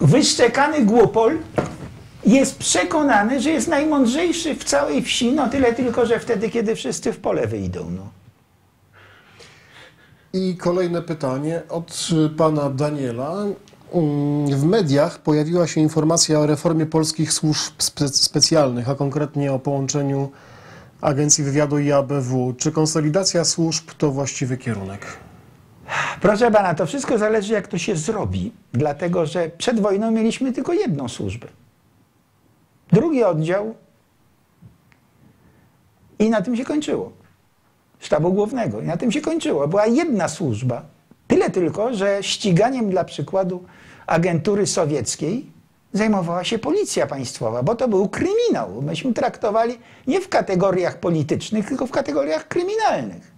wyszczekany głupol jest przekonany, że jest najmądrzejszy w całej wsi, no tyle tylko, że wtedy, kiedy wszyscy w pole wyjdą. No. I kolejne pytanie od pana Daniela. Mm, W mediach pojawiła się informacja o reformie polskich służb spe specjalnych, a konkretnie o połączeniu Agencji Wywiadu i ABW. Czy konsolidacja służb to właściwy kierunek? Proszę pana, to wszystko zależy, jak to się zrobi, dlatego że przed wojną mieliśmy tylko jedną służbę. Drugi oddział i na tym się kończyło. Sztabu Głównego. I na tym się kończyło. Była jedna służba. Tyle tylko, że ściganiem dla przykładu agentury sowieckiej zajmowała się policja państwowa, bo to był kryminał. Myśmy traktowali nie w kategoriach politycznych, tylko w kategoriach kryminalnych.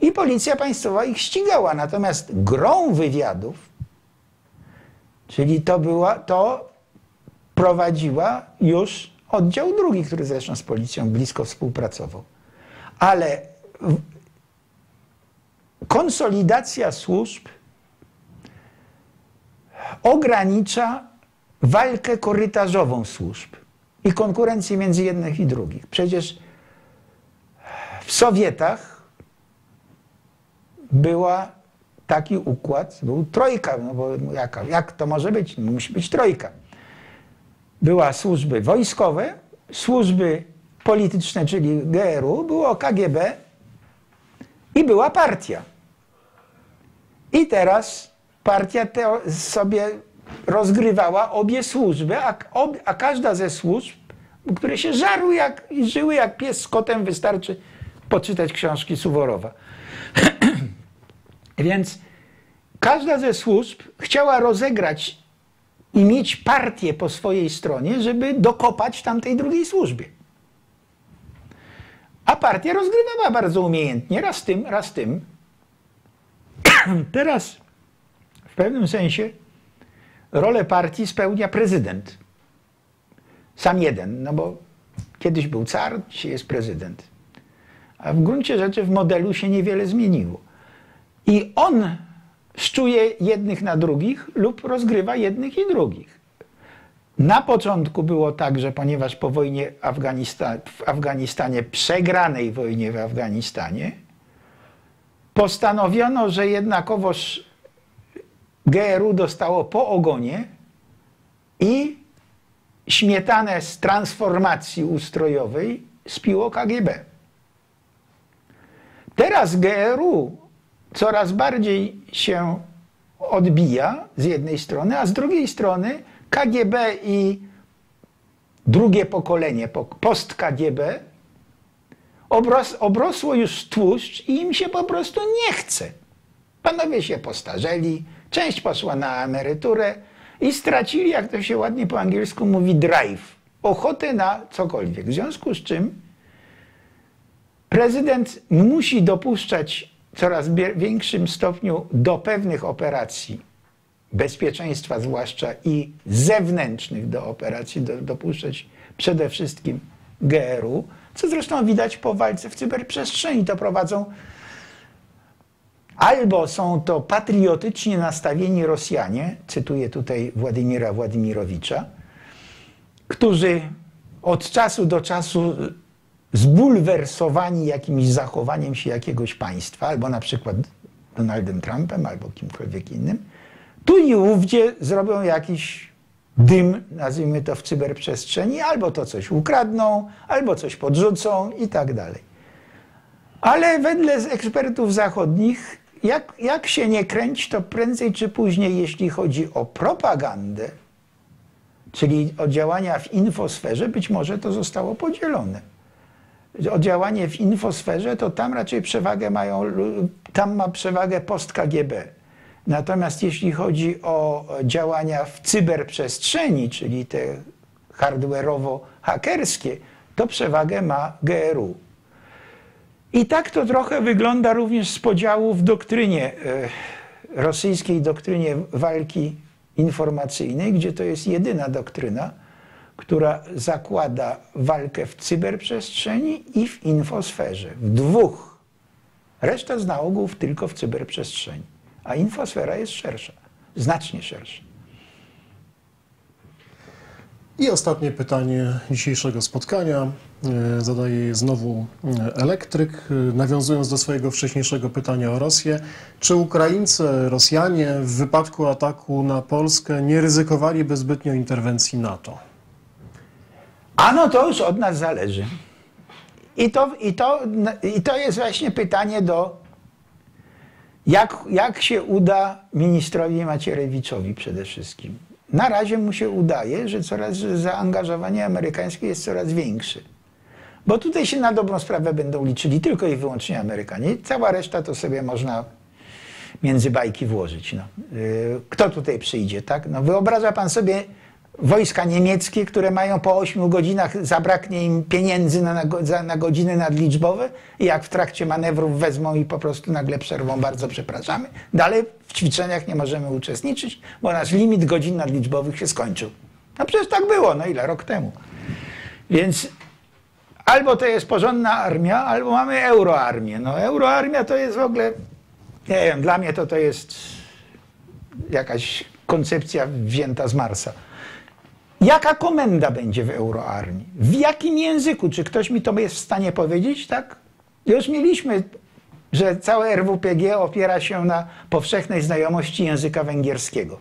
I policja państwowa ich ścigała. Natomiast grą wywiadów, czyli to, była, to prowadziła już oddział drugi, który zresztą z policją blisko współpracował. Ale konsolidacja służb ogranicza walkę korytarzową służb i konkurencję między jednych i drugich. Przecież w Sowietach była taki układ, był trojka, no bo jaka, jak to może być? Musi być trojka. Była służby wojskowe, służby polityczne, czyli GRU, było KGB i była partia. I teraz partia sobie rozgrywała obie służby, a, ob, a każda ze służb, które się żarły jak, i żyły jak pies z kotem, wystarczy poczytać książki Suworowa. Więc każda ze służb chciała rozegrać i mieć partię po swojej stronie, żeby dokopać tamtej drugiej służbie. A partia rozgrywała bardzo umiejętnie, raz tym, raz tym. Teraz w pewnym sensie rolę partii spełnia prezydent. Sam jeden, no bo kiedyś był car, dzisiaj jest prezydent. A w gruncie rzeczy w modelu się niewiele zmieniło. I on szczuje jednych na drugich lub rozgrywa jednych i drugich. Na początku było tak, że ponieważ po wojnie Afganista w Afganistanie, przegranej wojnie w Afganistanie, postanowiono, że jednakowoż GRU dostało po ogonie i śmietanę z transformacji ustrojowej spiło KGB. Teraz GRU coraz bardziej się odbija z jednej strony, a z drugiej strony KGB i drugie pokolenie, post-KGB, obros, obrosło już tłuszcz i im się po prostu nie chce. Panowie się postarzeli, część poszła na emeryturę i stracili, jak to się ładnie po angielsku mówi, drive, ochotę na cokolwiek. W związku z czym prezydent musi dopuszczać coraz większym stopniu do pewnych operacji bezpieczeństwa, zwłaszcza i zewnętrznych do operacji, do, dopuszczać przede wszystkim GRU, co zresztą widać po walce w cyberprzestrzeni. To prowadzą albo są to patriotycznie nastawieni Rosjanie, cytuję tutaj Władimira Władimirowicza, którzy od czasu do czasu zbulwersowani jakimś zachowaniem się jakiegoś państwa, albo na przykład Donaldem Trumpem, albo kimkolwiek innym, tu i ówdzie zrobią jakiś dym, nazwijmy to w cyberprzestrzeni, albo to coś ukradną, albo coś podrzucą i tak dalej. Ale wedle ekspertów zachodnich, jak, jak się nie kręć, to prędzej czy później, jeśli chodzi o propagandę, czyli o działania w infosferze, być może to zostało podzielone o działanie w infosferze, to tam raczej przewagę mają, tam ma przewagę post-KGB. Natomiast jeśli chodzi o działania w cyberprzestrzeni, czyli te hardware'owo-hakerskie, to przewagę ma GRU. I tak to trochę wygląda również z podziału w doktrynie, e, rosyjskiej doktrynie walki informacyjnej, gdzie to jest jedyna doktryna, która zakłada walkę w cyberprzestrzeni i w infosferze. W dwóch. Reszta z nałogów tylko w cyberprzestrzeni. A infosfera jest szersza, znacznie szersza. I ostatnie pytanie dzisiejszego spotkania e, zadaje je znowu e, elektryk, e, nawiązując do swojego wcześniejszego pytania o Rosję. Czy Ukraińcy, Rosjanie w wypadku ataku na Polskę nie ryzykowaliby zbytnio interwencji NATO? A no to już od nas zależy. I to, i to, i to jest właśnie pytanie do, jak, jak się uda ministrowi Macierewiczowi przede wszystkim. Na razie mu się udaje, że coraz że zaangażowanie amerykańskie jest coraz większe. Bo tutaj się na dobrą sprawę będą liczyli tylko i wyłącznie Amerykanie. Cała reszta to sobie można między bajki włożyć. No. Y, kto tutaj przyjdzie, tak? No, wyobraża pan sobie wojska niemieckie, które mają po 8 godzinach, zabraknie im pieniędzy na, na, na godziny nadliczbowe i jak w trakcie manewrów wezmą i po prostu nagle przerwą, bardzo przepraszamy. Dalej w ćwiczeniach nie możemy uczestniczyć, bo nasz limit godzin nadliczbowych się skończył. No przecież tak było, no ile? Rok temu. Więc albo to jest porządna armia, albo mamy euroarmię. No euroarmia to jest w ogóle, nie wiem, dla mnie to to jest jakaś koncepcja wzięta z Marsa. Jaka komenda będzie w euroarmii? W jakim języku? Czy ktoś mi to jest w stanie powiedzieć? Tak? Już mieliśmy, że całe RWPG opiera się na powszechnej znajomości języka węgierskiego.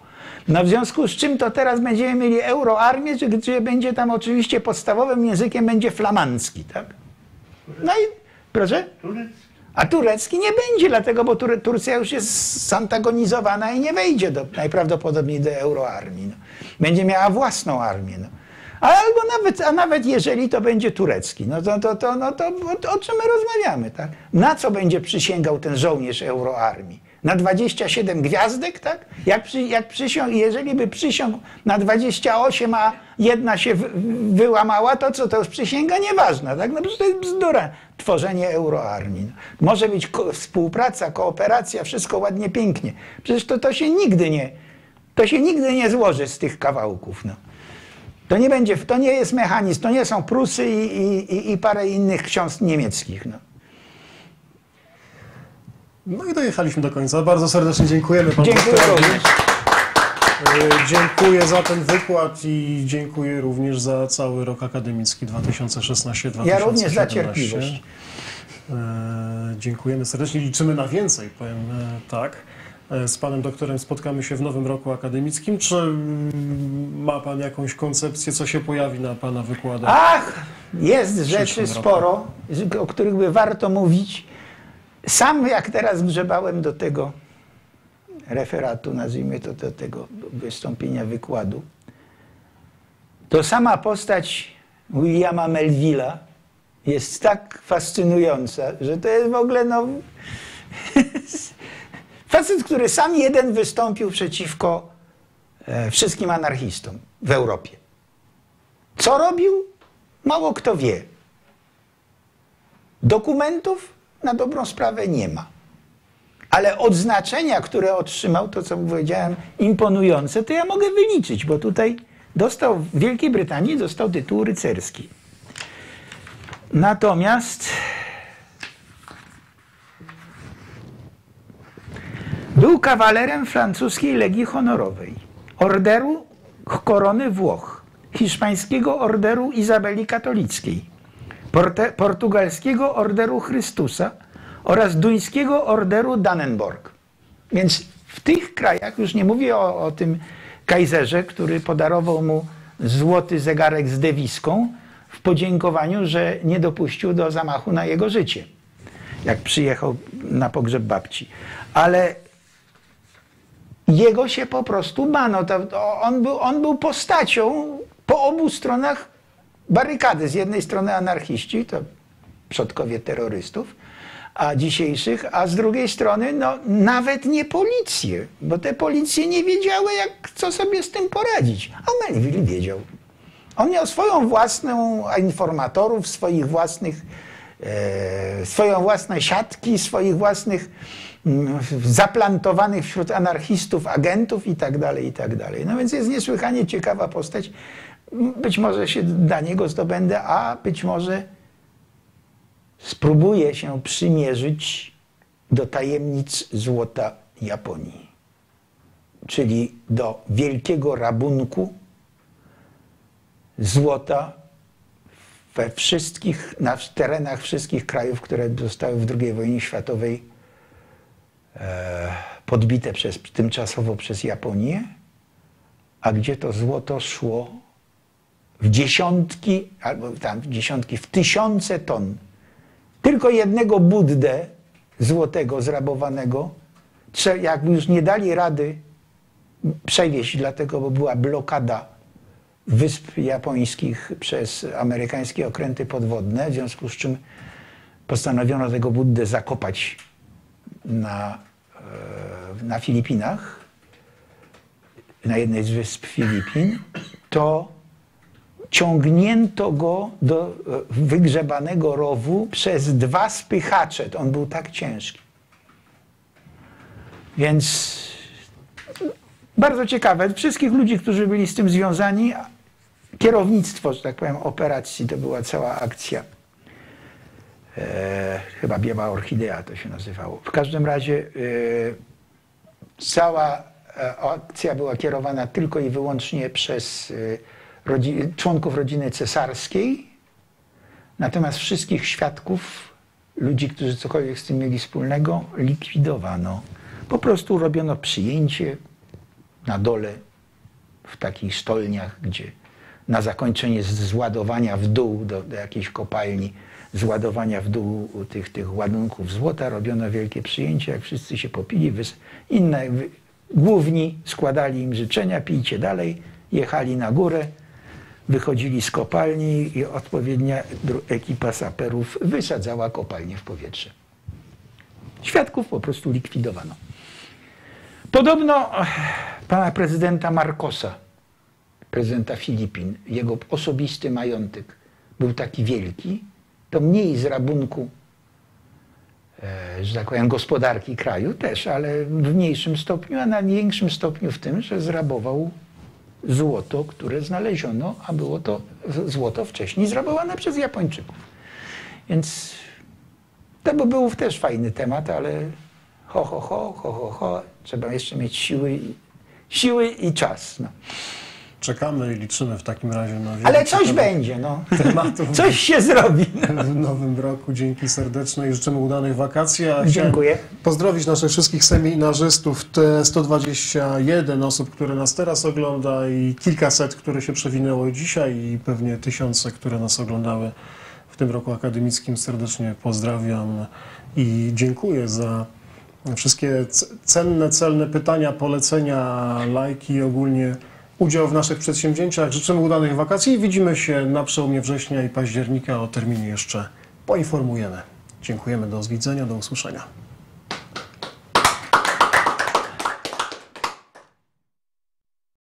No w związku z czym to teraz będziemy mieli euroarmię, gdzie będzie tam oczywiście podstawowym językiem będzie flamandzki, tak? No i proszę? A turecki nie będzie, dlatego, bo Tur Turcja już jest zantagonizowana i nie wejdzie do, najprawdopodobniej do euroarmii. No. Będzie miała własną armię. No. Albo nawet, a nawet jeżeli to będzie turecki, no to, to, to, no to o, czym my rozmawiamy, tak? Na co będzie przysięgał ten żołnierz euroarmii? Na 27 gwiazdek, tak? Jak, przy, jak przysiąg, jeżeli by przysiągł na 28, a jedna się w, wyłamała, to co, to już przysięga nieważna, tak? No to jest bzdura, tworzenie euroarmii. No. Może być ko współpraca, kooperacja, wszystko ładnie, pięknie. Przecież to, to się nigdy nie, to się nigdy nie złoży z tych kawałków, no. To nie będzie, to nie jest mechanizm, to nie są Prusy i, i, i parę innych książk niemieckich, no. No i dojechaliśmy do końca. Bardzo serdecznie dziękujemy panu Dziękuję również. E, Dziękuję za ten wykład i dziękuję również za cały rok akademicki 2016-2017. Ja również za cierpliwość. E, Dziękujemy serdecznie. Liczymy na więcej, powiem e, tak. E, Z panem doktorem spotkamy się w nowym roku akademickim. Czy mm, ma pan jakąś koncepcję, co się pojawi na pana wykładach? Ach, jest rzeczy sporo, o których by warto mówić. Sam jak teraz grzebałem do tego referatu, nazwijmy to do tego wystąpienia, wykładu, to sama postać Williama Melville'a jest tak fascynująca, że to jest w ogóle no, facet, który sam jeden wystąpił przeciwko e, wszystkim anarchistom w Europie. Co robił? Mało kto wie. Dokumentów na dobrą sprawę nie ma. Ale odznaczenia, które otrzymał, to co powiedziałem, imponujące, to ja mogę wyliczyć, bo tutaj dostał w Wielkiej Brytanii dostał tytuł rycerski. Natomiast był kawalerem francuskiej Legii Honorowej, orderu Korony Włoch, hiszpańskiego orderu Izabeli Katolickiej, portugalskiego orderu Chrystusa oraz duńskiego orderu Dannenborg. Więc w tych krajach, już nie mówię o, o tym kajzerze, który podarował mu złoty zegarek z dewiską w podziękowaniu, że nie dopuścił do zamachu na jego życie, jak przyjechał na pogrzeb babci. Ale jego się po prostu bano. On, był, on był postacią po obu stronach barykady. Z jednej strony anarchiści, to przodkowie terrorystów, a dzisiejszych, a z drugiej strony no, nawet nie policje, bo te policje nie wiedziały, jak, co sobie z tym poradzić. A Melville wiedział. On miał swoją własną informatorów, swoich własnych e, swoją własne siatki, swoich własnych zaplantowanych wśród anarchistów agentów i tak dalej, i tak. No więc jest niesłychanie ciekawa postać. Być może się dla niego zdobędę, a być może spróbuję się przymierzyć do tajemnic złota Japonii, czyli do wielkiego rabunku złota we wszystkich, na terenach wszystkich krajów, które zostały w II wojnie światowej podbite przez, tymczasowo przez Japonię, a gdzie to złoto szło? W dziesiątki, albo tam w dziesiątki, w tysiące ton. Tylko jednego Buddę złotego zrabowanego, jakby już nie dali rady przewieźć, dlatego, bo była blokada wysp japońskich przez amerykańskie okręty podwodne, w związku z czym postanowiono tego Buddę zakopać na, e, na Filipinach, na jednej z wysp Filipin, to ciągnięto go do e, wygrzebanego rowu przez dwa spychacze. On był tak ciężki. Więc bardzo ciekawe. Wszystkich ludzi, którzy byli z tym związani, kierownictwo, że tak powiem, operacji, to była cała akcja. E, chyba Biała Orchidea to się nazywało. W każdym razie e, cała e, akcja była kierowana tylko i wyłącznie przez rodzi- członków rodziny cesarskiej, natomiast wszystkich świadków, ludzi, którzy cokolwiek z tym mieli wspólnego, likwidowano. Po prostu robiono przyjęcie na dole w takich sztolniach, gdzie na zakończenie zładowania w dół do, do jakiejś kopalni, zładowania w dół tych, tych ładunków złota robiono wielkie przyjęcie, jak wszyscy się popili, inne główni składali im życzenia, pijcie dalej, jechali na górę, wychodzili z kopalni i odpowiednia ekipa saperów wysadzała kopalnię w powietrze. Świadków po prostu likwidowano. Podobno pana prezydenta Marcosa, prezydenta Filipin, jego osobisty majątek był taki wielki, to mniej z rabunku, e, że tak powiem, gospodarki kraju też, ale w mniejszym stopniu, a na większym stopniu w tym, że zrabował złoto, które znaleziono, a było to złoto wcześniej zrabowane przez Japończyków. Więc to by był też fajny temat, ale ho, ho, ho, ho, ho, ho. Trzeba jeszcze mieć siły, siły i czas. No. Czekamy i liczymy w takim razie na wiele Ale coś będzie, no. tematów Coś się zrobi. w nowym roku. Dzięki serdeczne i życzymy udanych wakacji. A Dziękuję. Pozdrowić naszych wszystkich seminarzystów, te 121 osób, które nas teraz ogląda i kilkaset, które się przewinęło dzisiaj i pewnie tysiące, które nas oglądały w tym roku akademickim. Serdecznie pozdrawiam i dziękuję za wszystkie cenne, celne pytania, polecenia, lajki ogólnie udział w naszych przedsięwzięciach. Życzymy udanych wakacji i widzimy się na przełomie września i października. O terminie jeszcze poinformujemy. Dziękujemy, do widzenia, do usłyszenia.